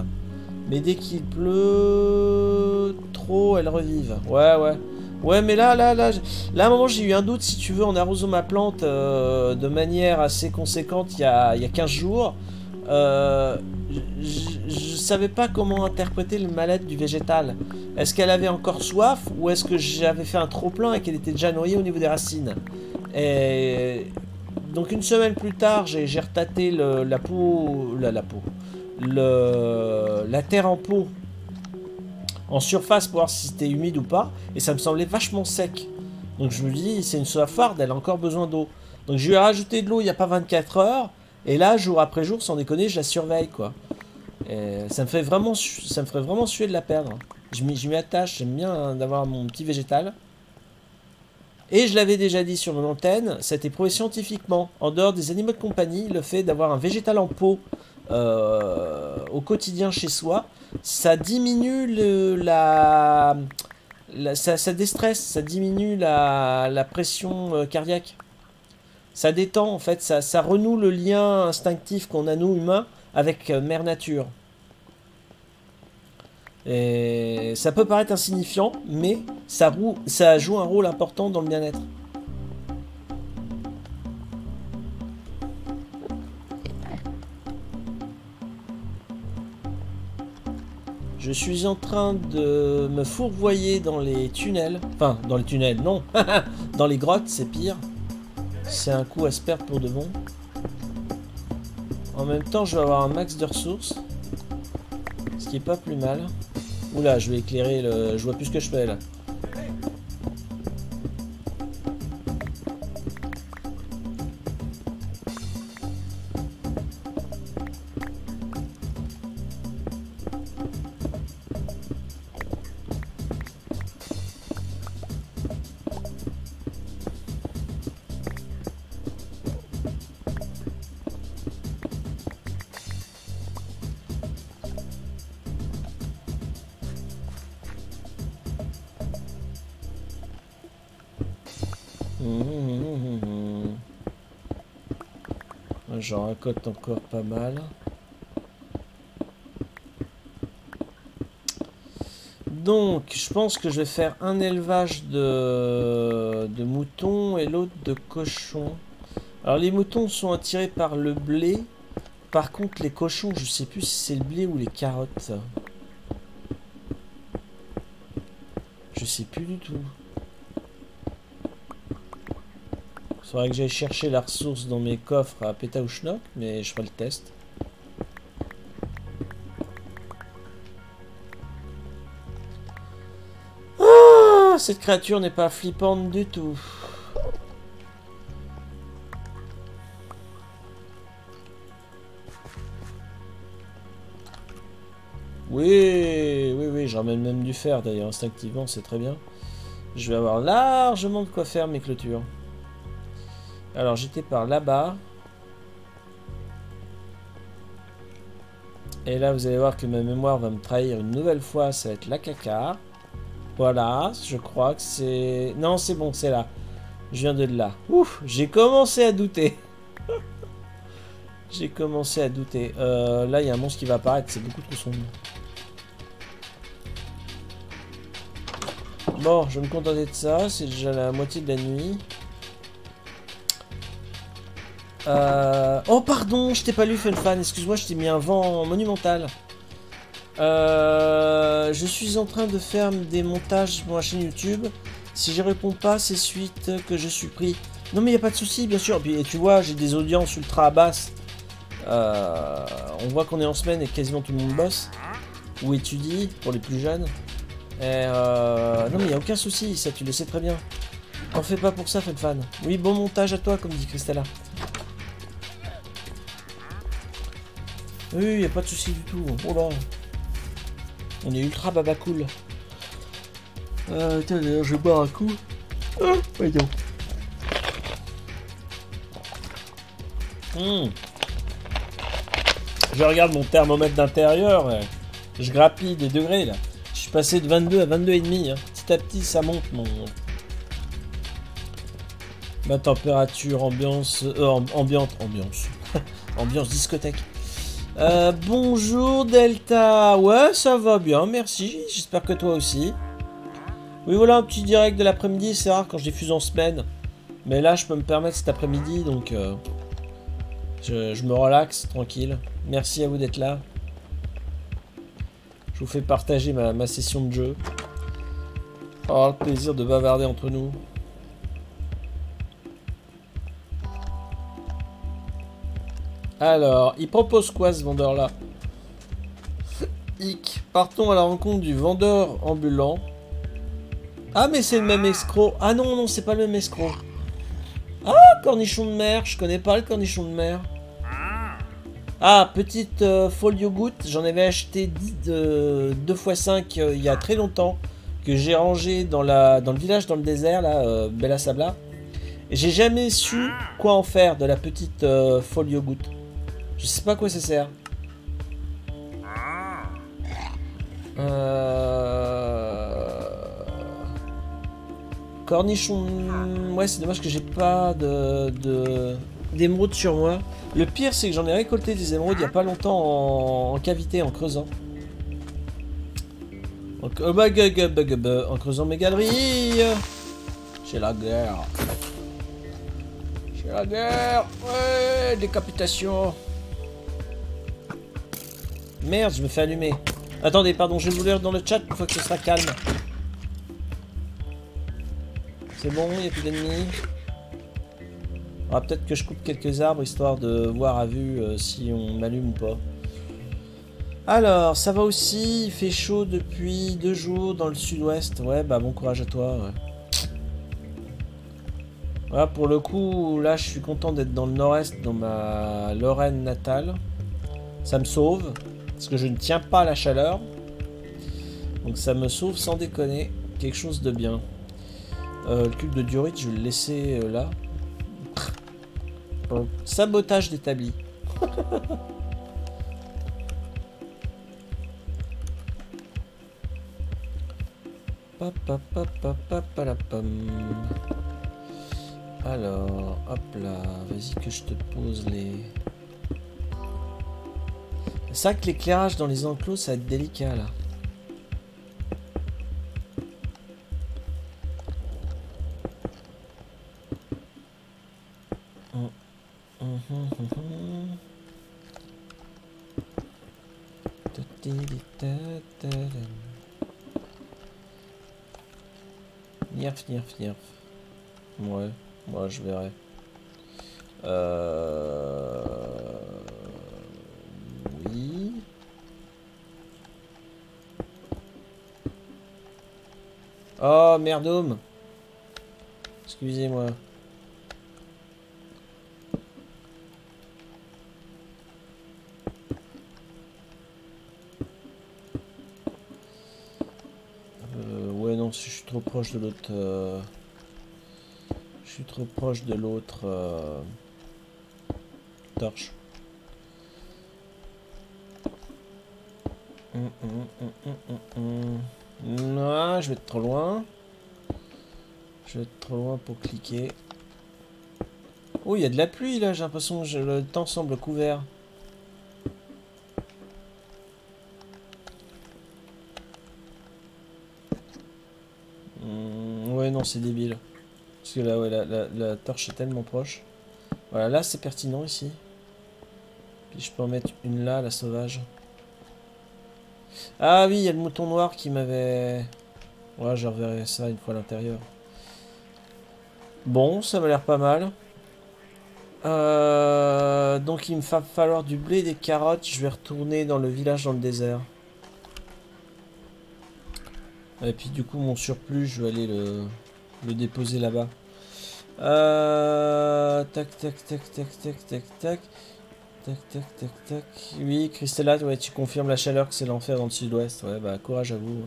Mais dès qu'il pleut trop, elles revivent. Ouais, ouais. Ouais, mais là, là, là, là, à un moment, j'ai eu un doute, si tu veux, en arrosant ma plante euh, de manière assez conséquente il y a, il y a 15 jours. Euh, je- savais pas comment interpréter le mal-être du végétal. Est-ce qu'elle avait encore soif ou est-ce que j'avais fait un trop plein et qu'elle était déjà noyée au niveau des racines? Et donc une semaine plus tard, j'ai le- la peau, la, peau, la terre en pot en surface pour voir si c'était humide ou pas, et ça me semblait vachement sec. Donc je me dis, c'est une soifarde, elle a encore besoin d'eau. Donc je lui ai rajouté de l'eau il n'y a pas 24 heures, et là, jour après jour, sans déconner, je la surveille, quoi. Ça me fait vraiment, ça me ferait vraiment suer de la perdre. Je m'y je m'y attache, j'aime bien hein, d'avoir mon petit végétal. Et je l'avais déjà dit sur mon antenne, ça a été prouvé scientifiquement. En dehors des animaux de compagnie, le fait d'avoir un végétal en pot euh, au quotidien chez soi, ça diminue le, la, ça, déstresse, ça diminue la, pression euh, cardiaque. Ça détend en fait, ça, ça renoue le lien instinctif qu'on a nous humains avec euh, Mère Nature. Et ça peut paraître insignifiant, mais ça, joue un rôle important dans le bien-être. Je suis en train de me fourvoyer dans les tunnels. Enfin, dans les tunnels, non. dans les grottes, c'est pire. C'est un coup à se perdre pour de bon. En même temps, je vais avoir un max de ressources. Ce qui est pas plus mal. Oula, je vais éclairer le... Je vois plus ce que je fais là. Encore pas mal. Donc, je pense que je vais faire un élevage de, de moutons et l'autre de cochons. Alors, les moutons sont attirés par le blé. Par contre, les cochons, je sais plus si c'est le blé ou les carottes. Je sais plus du tout. Faudrait que j'aille chercher la ressource dans mes coffres à Pétaouchnok, mais je ferai le test. Ah, cette créature n'est pas flippante du tout. Oui, oui, oui, je ramène même du fer d'ailleurs, instinctivement, c'est très bien. Je vais avoir largement de quoi faire mes clôtures. Alors j'étais par là-bas. Et là vous allez voir que ma mémoire va me trahir une nouvelle fois, ça va être la caca. Voilà, je crois que c'est... Non c'est bon, c'est là. Je viens de là. Ouf, j'ai commencé à douter. j'ai commencé à douter. Euh, là il y a un monstre qui va apparaître, c'est beaucoup trop sombre. Bon, je vais me contenter de ça, c'est déjà la moitié de la nuit. Euh... Oh pardon, je t'ai pas lu Funfan, excuse-moi, je t'ai mis un vent monumental. Euh... Je suis en train de faire des montages pour ma chaîne YouTube. Si je réponds pas, c'est suite que je suis pris. Non mais y a pas de souci, bien sûr. Et tu vois, j'ai des audiences ultra basses. Euh... On voit qu'on est en semaine et quasiment tout le monde bosse. Ou étudie, pour les plus jeunes. Non mais y a aucun souci, ça tu le sais très bien. T'en fais pas pour ça, Funfan. Oui, bon montage à toi, comme dit Christella. Oui, y a pas de souci du tout. Oh là. On est ultra baba cool. Euh, tiens, je vais boire un coup. Ah. Hmm. Je regarde mon thermomètre d'intérieur. Je grappille des degrés là. Je suis passé de 22 à 22 et demi. hein. Petit à petit, ça monte mon ma température ambiance euh, amb- ambiante ambiance ambiance discothèque. Euh, bonjour Delta. Ouais, ça va bien, merci. J'espère que toi aussi. Oui, voilà un petit direct de l'après-midi. C'est rare quand je diffuse en semaine. Mais là, je peux me permettre cet après-midi, donc euh, je, me relaxe tranquille. Merci à vous d'être là. Je vous fais partager ma session de jeu. Oh, le plaisir de bavarder entre nous. Alors, il propose quoi ce vendeur-là? Hic, partons à la rencontre du vendeur ambulant. Ah, mais c'est le même escroc. Ah non, non, c'est pas le même escroc. Ah, cornichon de mer, je connais pas le cornichon de mer. Ah, petite euh, folio goutte, j'en avais acheté 10 de 2x5 euh, il y a très longtemps, que j'ai rangé dans, la, dans le village dans le désert, là, euh, Bella Sabla. J'ai jamais su quoi en faire de la petite euh, folio goutte. Je sais pas quoi ça sert. Euh... Cornichon. Ouais, c'est dommage que j'ai pas de. de- d'émeraudes sur moi. Le pire, c'est que j'en ai récolté des émeraudes il y a pas longtemps en, en cavité, en creusant. En, oh, bah, gu- gu- en creusant mes galeries. C'est la guerre. C'est la guerre. Ouais, décapitation. Merde, je me fais allumer. Attendez, pardon, je vais vous lire dans le chat une fois que ce sera calme. C'est bon, il n'y a plus d'ennemis. Ah, peut-être que je coupe quelques arbres histoire de voir à vue euh, si on m'allume ou pas. Alors, ça va aussi, il fait chaud depuis deux jours dans le sud-ouest. Ouais, bah bon courage à toi. Voilà, pour le coup, là, je suis content d'être dans le nord-est, dans ma Lorraine natale. Ça me sauve, parce que je ne tiens pas à la chaleur. Donc ça me sauve sans déconner. Quelque chose de bien. Euh, le cube de diorite, je vais le laisser euh, là. Sabotage d'établi. Alors, hop là, vas-y que je te pose les... C'est vrai que l'éclairage dans les enclos, ça va être délicat là. Nierf, nierf, nierf. Ouais, moi je verrai. Euh... Oh, merdome. Excusez-moi. Euh, ouais, non, si je suis trop proche de l'autre... euh, Je suis trop proche de l'autre... euh, Torche. Non, je vais être trop loin. Je vais être trop loin pour cliquer. Oh, il y a de la pluie là, j'ai l'impression que le temps semble couvert. Hmm, ouais, non, c'est débile. Parce que là, ouais, la, la- la torche est tellement proche. Voilà, là c'est pertinent ici. Puis je peux en mettre une là, la sauvage. Ah oui, il y a le mouton noir qui m'avait... Ouais, je reverrai ça une fois à l'intérieur. Bon, ça m'a l'air pas mal. Euh, donc il me va falloir du blé des carottes. Je vais retourner dans le village dans le désert. Et puis du coup mon surplus, je vais aller le, le déposer là-bas. Euh, tac tac tac tac tac tac tac. Tac tac tac tac. Oui, Christella, ouais, tu confirmes la chaleur que c'est l'enfer dans le sud-ouest. Ouais, bah courage à vous.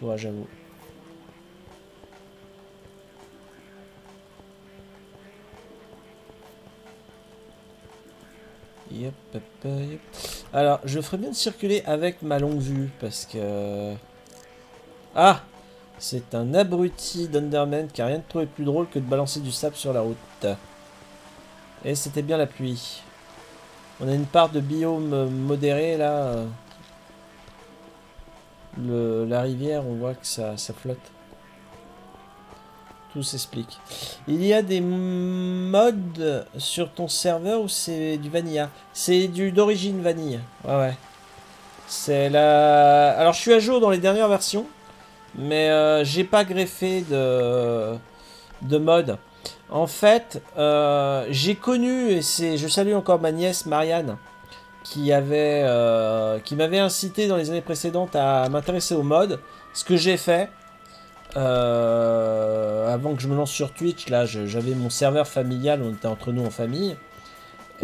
Courage à vous. Yep, yep, yep. Alors, je ferais bien de circuler avec ma longue vue parce que. Ah C'est un abruti d'Underman qui a rien de trouvé plus drôle que de balancer du sable sur la route. Et c'était bien la pluie. On a une part de biome modéré là. la rivière, on voit que ça, flotte. Tout s'explique. Il y a des mods sur ton serveur ou c'est du vanilla? C'est du d'origine vanille. Ouais ouais. C'est la. Alors je suis à jour dans les dernières versions, mais euh, j'ai pas greffé de de mod. En fait, euh, j'ai connu et c'est, je salue encore ma nièce Marianne qui avait, euh, qui m'avait incité dans les années précédentes à m'intéresser au mod. Ce que j'ai fait. Euh, avant que je me lance sur Twitch, là, j'avais mon serveur familial, on était entre nous en famille.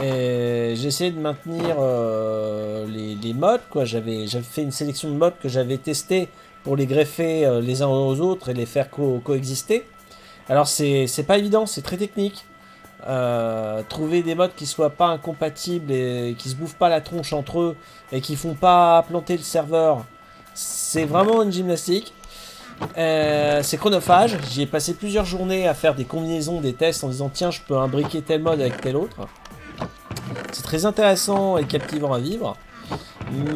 Et j'ai essayé de maintenir les, mods, quoi. J'avais fait une sélection de mods que j'avais testé pour les greffer les uns aux autres et les faire co- coexister. Alors, c'est pas évident, c'est très technique. Euh, trouver des mods qui soient pas incompatibles et qui se bouffent pas la tronche entre eux et qui font pas planter le serveur, c'est vraiment une gymnastique. Euh, c'est chronophage. J'y ai passé plusieurs journées à faire des combinaisons, des tests en disant tiens, je peux imbriquer tel mode avec tel autre. C'est très intéressant et captivant à vivre.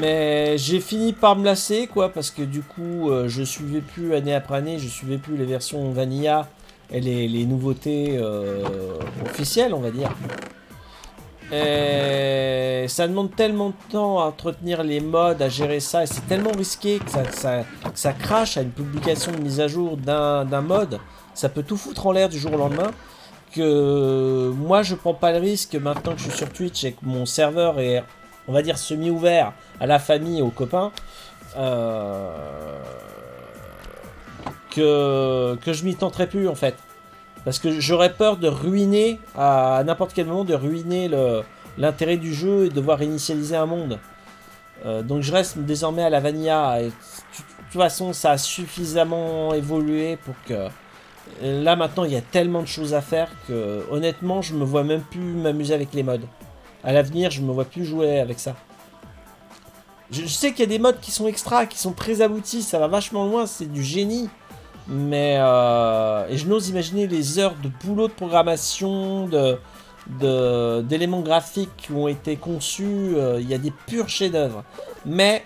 Mais j'ai fini par me lasser, quoi, parce que du coup, euh, je suivais plus année après année, je suivais plus les versions vanilla et les, les nouveautés euh, officielles, on va dire. Ça demande tellement de temps à entretenir les modes, à gérer ça, et c'est tellement risqué que ça, crache à une publication de mise à jour d'un d'un mode. Ça peut tout foutre en l'air du jour au lendemain. Que moi, je prends pas le risque maintenant que je suis sur Twitch et que mon serveur est, on va dire, semi-ouvert à la famille et aux copains. euh, que, je m'y tenterai plus en fait. Parce que j'aurais peur de ruiner, à n'importe quel moment, de ruiner l'intérêt du jeu et de devoir initialiser un monde. Euh, donc je reste désormais à la vanilla. De toute façon, ça a suffisamment évolué pour que... Là maintenant, il y a tellement de choses à faire que honnêtement, je me vois même plus m'amuser avec les modes. À l'avenir, je me vois plus jouer avec ça. Je, je sais qu'il y a des modes qui sont extra, qui sont très aboutis, ça va vachement loin, c'est du génie. Mais euh, et je n'ose imaginer les heures de boulot de programmation, de d'éléments graphiques qui ont été conçus. euh, Il y a des purs chefs-d'œuvre. Mais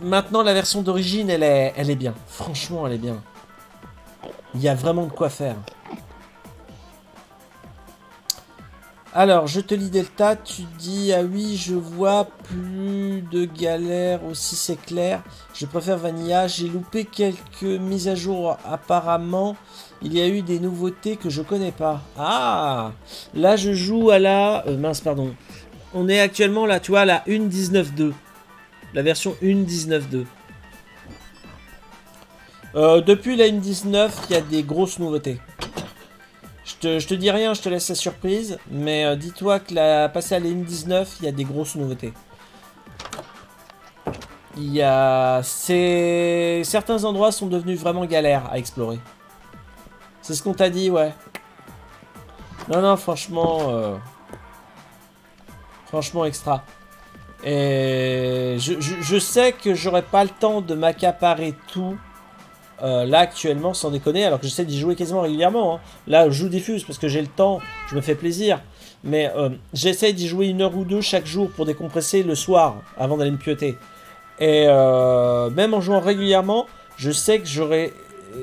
maintenant, la version d'origine, elle est, elle est bien. Franchement, elle est bien. Il y a vraiment de quoi faire. Alors, je te lis Delta, tu dis ah oui, je vois plus de galères aussi, c'est clair. Je préfère Vanilla. J'ai loupé quelques mises à jour apparemment. Il y a eu des nouveautés que je connais pas. Ah Là, je joue à la. euh, mince, pardon. On est actuellement là, tu vois, à la 1.19.2. La version 1.19.2. Euh, depuis la 1.19, il y a des grosses nouveautés. Je te, dis rien, je te laisse la surprise. Mais euh, dis-toi que la passé à la 1.19, il y a des grosses nouveautés. Il y a. Certains endroits sont devenus vraiment galères à explorer. C'est ce qu'on t'a dit, ouais. Non, non, franchement. euh, Franchement, extra. Et je, je- sais que j'aurais pas le temps de m'accaparer tout. Euh, là actuellement, sans déconner, alors que j'essaie d'y jouer quasiment régulièrement. hein. Là, je joue diffuse parce que j'ai le temps, je me fais plaisir. Mais euh, j'essaie d'y jouer une heure ou deux chaque jour pour décompresser le soir avant d'aller me pioter. Et euh, même en jouant régulièrement, je sais que j'aurais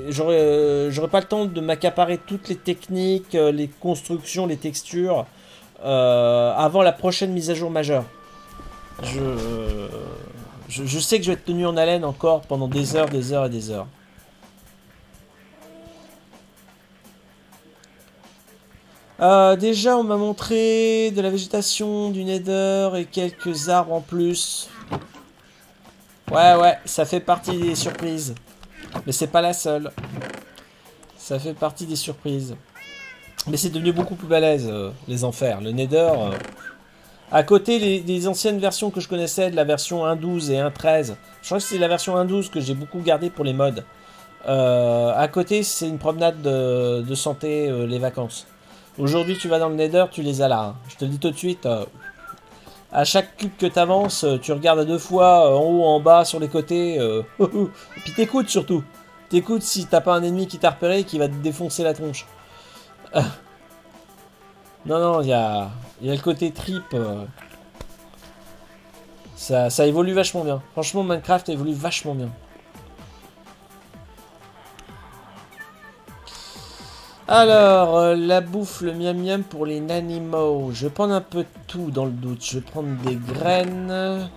j'aurais pas le temps de m'accaparer toutes les techniques, les constructions, les textures avant la prochaine mise à jour majeure. Je, je je sais que je vais être tenu en haleine encore pendant des heures, des heures et des heures. Euh, déjà, on m'a montré de la végétation, du nether et quelques arbres en plus. Ouais, ouais, ça fait partie des surprises. Mais c'est pas la seule. Ça fait partie des surprises. Mais c'est devenu beaucoup plus balèze, euh, les enfers. Le nether. euh. À côté, les, les anciennes versions que je connaissais, de la version 1.12 et 1.13. Je crois que c'est la version 1.12 que j'ai beaucoup gardé pour les mods. À côté, c'est une promenade de, santé, les vacances. Aujourd'hui, tu vas dans le Nether, tu les as là. hein. Je te le dis tout de suite. euh, à chaque cube que tu avances, tu regardes deux fois, euh, en haut, en bas, sur les côtés. euh, Et puis t'écoutes surtout. T'écoutes si t'as pas un ennemi qui t'a repéré et qui va te défoncer la tronche. Euh. Non, non, il y a, y a le côté trip. euh. Ça, ça évolue vachement bien. Franchement, Minecraft évolue vachement bien. Alors, euh, la bouffe, le miam miam pour les nanimaux. Je vais prendre un peu de tout dans le doute. Je vais prendre des graines.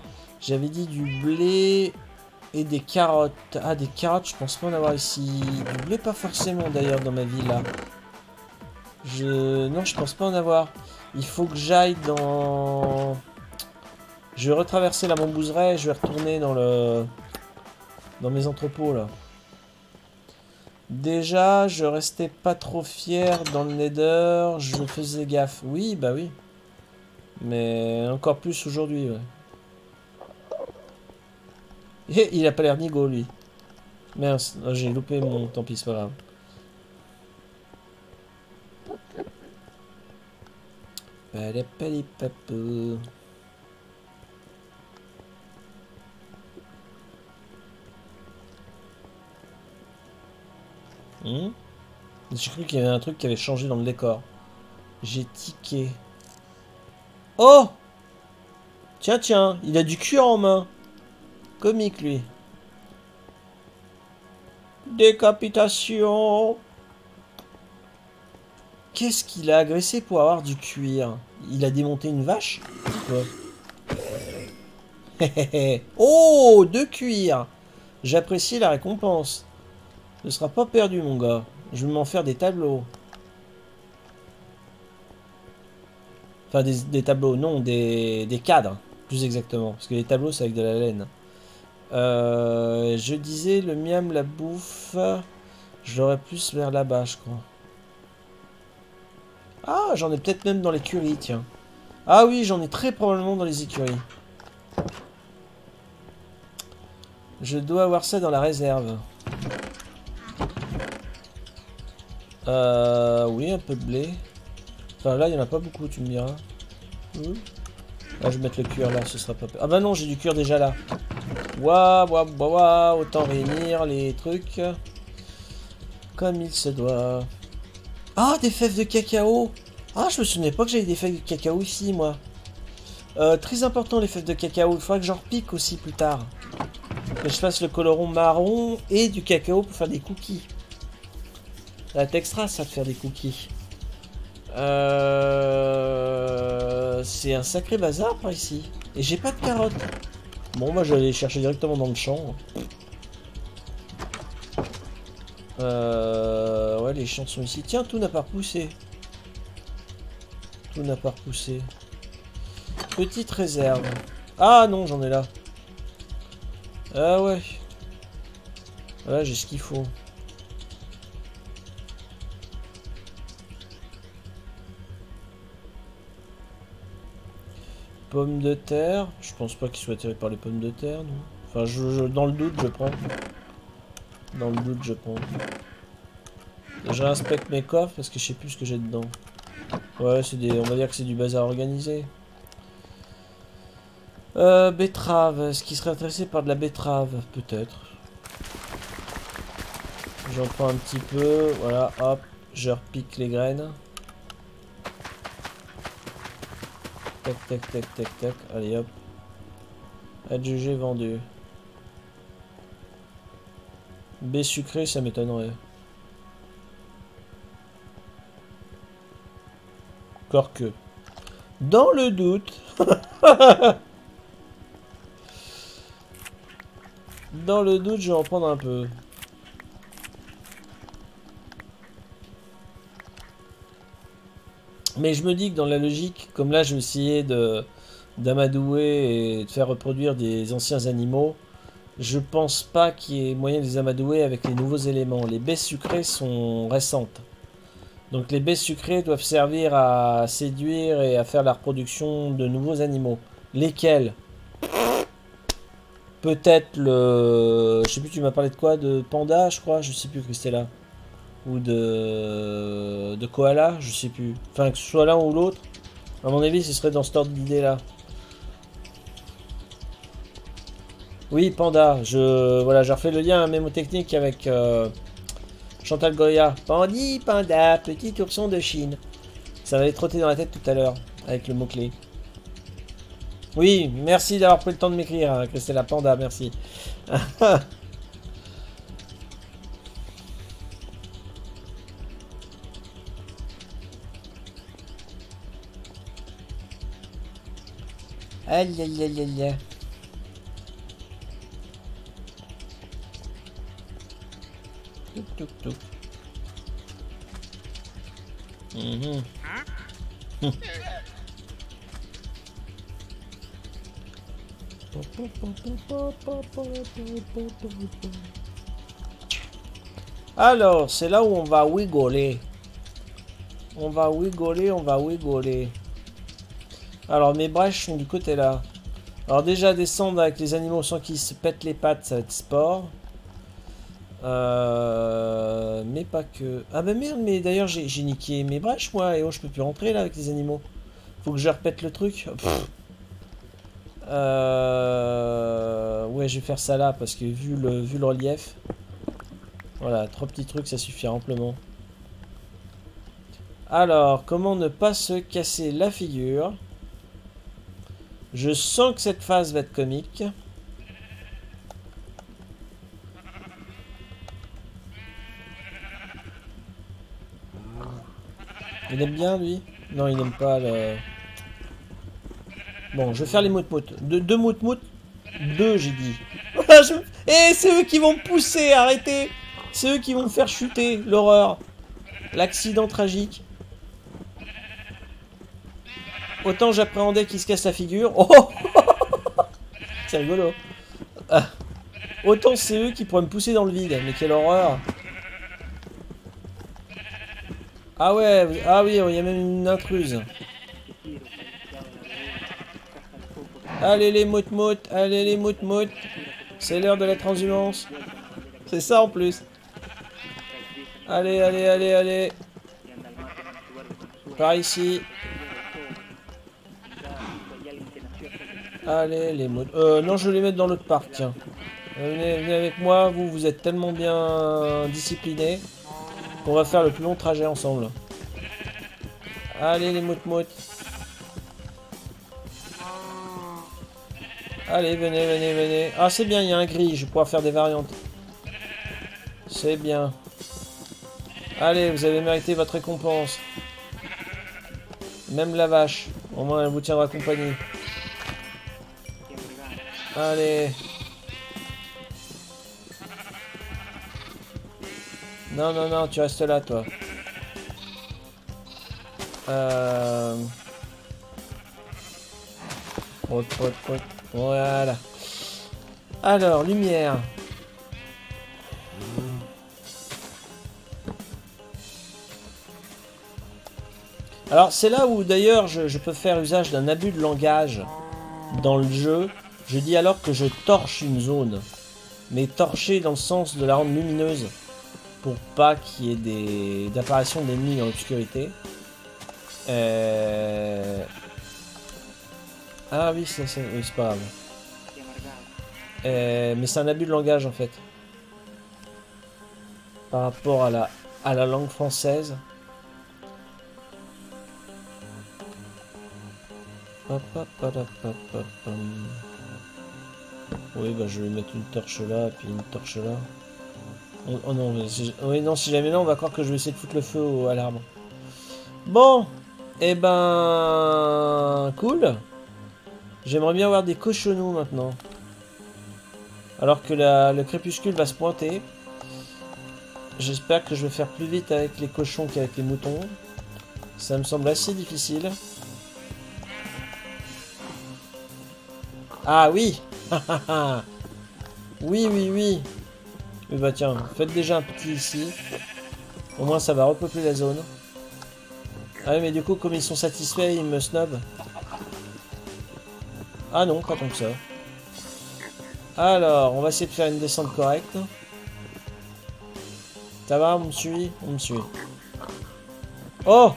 J'avais dit du blé et des carottes. Ah, des carottes, je pense pas en avoir ici. Du blé, pas forcément d'ailleurs dans ma villa. Je... Non, je pense pas en avoir. Il faut que j'aille dans... Je vais retraverser la bambouseraie et je vais retourner dans le... Dans mes entrepôts là. Déjà, je restais pas trop fier dans le nether, je faisais gaffe. Oui, bah oui. Mais encore plus aujourd'hui, ouais. Et il a pas l'air nigo, lui. Mince, ah, j'ai loupé mon... Tant pis, c'est. Hmm J'ai cru qu'il y avait un truc qui avait changé dans le décor. J'ai tiqué. Oh Tiens, tiens, il a du cuir en main. Comique, lui. Décapitation Qu'est-ce qu'il a agressé pour avoir du cuir? Il a démonté une vache? Oh De cuir J'apprécie la récompense. Ne sera pas perdu, mon gars. Je vais m'en faire des tableaux. Enfin, des, tableaux, non, des, des cadres, plus exactement. Parce que les tableaux, c'est avec de la laine. Euh, je disais, le miam, la bouffe, je l'aurais plus vers là-bas, je crois. Ah, j'en ai peut-être même dans l'écurie, tiens. Ah oui, j'en ai très probablement dans les écuries. Je dois avoir ça dans la réserve. Euh, oui, un peu de blé. Enfin, là, il n'y en a pas beaucoup, tu me diras. Hmm. Je vais mettre le cuir là, ce sera pas... Ah bah non, j'ai du cuir déjà là. Waouh, waouh, waouh, waouh, autant réunir les trucs. Comme il se doit. Ah, des fèves de cacao Ah, je me souvenais pas que j'avais des fèves de cacao ici, moi. Euh, très important, les fèves de cacao. Il faudra que j'en repique aussi plus tard. Que je fasse le coloron marron et du cacao pour faire des cookies. La textra, ça de faire des cookies. Euh... C'est un sacré bazar par ici. Et j'ai pas de carottes. Bon, moi je vais aller chercher directement dans le champ. Euh... Ouais, les champs sont ici. Tiens, tout n'a pas repoussé. Tout n'a pas repoussé. Petite réserve. Ah non, j'en ai là. Ah ouais. Là, j'ai ce qu'il faut. Pommes de terre. Je pense pas qu'il soit attiré par les pommes de terre, non Enfin, je, dans le doute, je prends. Dans le doute, je prends. Je réinspecte mes coffres parce que je sais plus ce que j'ai dedans. Ouais, c'est des, on va dire que c'est du bazar organisé. Euh, betterave. Est-ce qu'il serait intéressé par de la betterave? Peut-être. J'en prends un petit peu. Voilà, hop. Je repique les graines. Tac, tac, tac, tac, tac. Allez, hop. Adjugé, vendu. B sucré, ça m'étonnerait. Encore. Dans le doute. Dans le doute, je vais en prendre un peu. Mais je me dis que dans la logique, comme là je vais essayer d'amadouer et de faire reproduire des anciens animaux, je pense pas qu'il y ait moyen de les amadouer avec les nouveaux éléments. Les baies sucrées sont récentes. Donc les baies sucrées doivent servir à séduire et à faire la reproduction de nouveaux animaux. Lesquels? Peut-être le... Je sais plus, tu m'as parlé de quoi? De panda, je crois? Je sais plus, Christella. Ou de... Koala Je sais plus. Enfin, que ce soit l'un ou l'autre. À mon avis, ce serait dans cet ordre d'idée-là. Oui, panda. Je... Voilà, j'ai refait le lien mémotechnique avec... euh, Chantal Goya. Pandi, panda, petit ourson de Chine. Ça m'avait trotté dans la tête tout à l'heure, avec le mot-clé. Oui, merci d'avoir pris le temps de m'écrire, hein, Christella Panda, merci. Aïe aïe aïe aïe aïe. Touk touk touk. Mhm. Alors, c'est là où on va rigoler. On va rigoler, on va rigoler. Alors, mes brèches sont du côté là. Alors déjà, descendre avec les animaux sans qu'ils se pètent les pattes, ça va être sport. Euh, mais pas que... Ah bah merde, mais d'ailleurs, j'ai niqué mes brèches, moi. Et oh, je peux plus rentrer là avec les animaux. Faut que je repète le truc. Euh... Ouais, je vais faire ça là parce que vu le, vu le relief. Voilà, trois petits trucs, ça suffit amplement. Alors, comment ne pas se casser la figure? Je sens que cette phase va être comique. Il aime bien, lui? Non, il n'aime pas le... Bon, je vais faire les mout-mout. De, deux mout-mout Deux, j'ai dit. Eh, c'est eux qui vont pousser, arrêtez C'est eux qui vont me faire chuter, l'horreur. L'accident tragique. Autant j'appréhendais qu'il se casse la figure. Oh C'est rigolo. Ah. Autant c'est eux qui pourraient me pousser dans le vide. Mais quelle horreur. Ah ouais, ah oui, il y a même une intruse. Allez les mout-mout, allez les mout-mout. C'est l'heure de la transhumance. C'est ça en plus. Allez, allez, allez, allez. Par ici. Allez, les mots. Euh, non, je vais les mettre dans l'autre parc, tiens. Euh, Venez, venez avec moi, vous, vous êtes tellement bien disciplinés qu'on va faire le plus long trajet ensemble. Allez, les mout-mout. Allez, venez, venez, venez. Ah, c'est bien, il y a un gris, je vais pouvoir faire des variantes. C'est bien. Allez, vous avez mérité votre récompense. Même la vache. Au moins, elle vous tiendra compagnie. Allez. Non, non, non, tu restes là, toi. Euh... Voilà. Alors, lumière. Alors, c'est là où d'ailleurs je peux faire usage d'un abus de langage dans le jeu. Je dis alors que je torche une zone. Mais torcher dans le sens de la rendre lumineuse. Pour pas qu'il y ait des d'apparition d'ennemis dans l'obscurité. Euh... Ah oui, c'est pas grave. Euh, mais c'est un abus de langage en fait. Par rapport à la, à la langue française. Hop, hop, hop, hum. Oui, bah je vais mettre une torche là, puis une torche là. Oh, oh non, mais si, oui, non, si jamais là, on va croire que je vais essayer de foutre le feu à l'arbre. Bon, et ben, cool. J'aimerais bien avoir des cochonneaux maintenant. Alors que le crépuscule va se pointer. J'espère que je vais faire plus vite avec les cochons qu'avec les moutons. Ça me semble assez difficile. Ah oui Oui, oui, oui Oui bah tiens, faites déjà un petit ici. Au moins ça va repeupler la zone. Ah oui, mais du coup, comme ils sont satisfaits, ils me snobent. Ah non, pas tant que ça. Alors, on va essayer de faire une descente correcte. Ça va, on me suit On me suit. Oh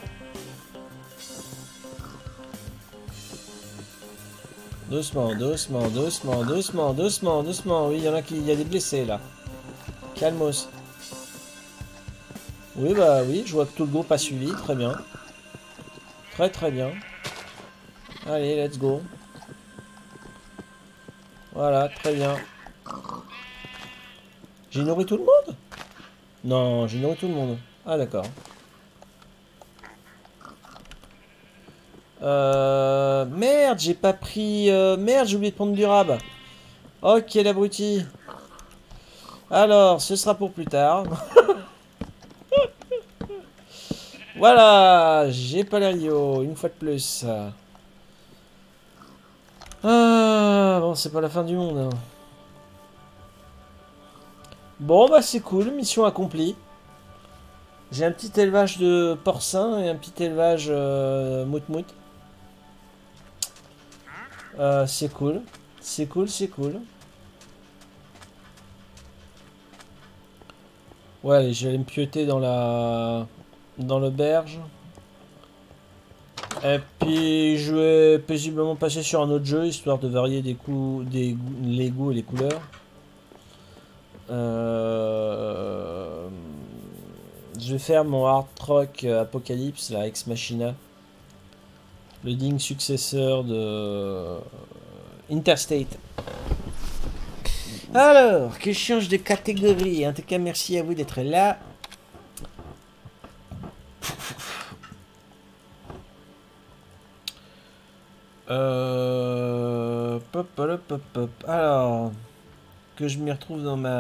Doucement, doucement, doucement, doucement, doucement, doucement. Oui, il y en a qui... Il y a des blessés, là. Calmos. Oui, bah oui, je vois que tout le groupe a suivi. Très bien. Très très bien. Allez, let's go. Voilà, très bien. J'ai nourri tout le monde? Non, j'ai nourri tout le monde. Ah d'accord. Euh... Merde, j'ai pas pris... euh, Merde, j'ai oublié de prendre du rab. Ok, l'abruti. Alors, ce sera pour plus tard. voilà, j'ai pas l'ario, une fois de plus. Ah, bon, c'est pas la fin du monde. hein. Bon, bah c'est cool, mission accomplie. J'ai un petit élevage de porcins et un petit élevage euh. Euh, c'est cool. C'est cool, c'est cool. Ouais, allez, je vais me pioter dans la... dans l'auberge. Et puis je vais paisiblement passer sur un autre jeu, histoire de varier des coups, des, goûts- les goûts et les couleurs. Euh... Je vais faire mon hard rock Apocalypse, la Ex Machina. Le digne successeur de euh, Interstate. Alors, que je change de catégorie. En tout cas, merci à vous d'être là. Euh... pop, pop, pop. Alors, que je m'y retrouve dans ma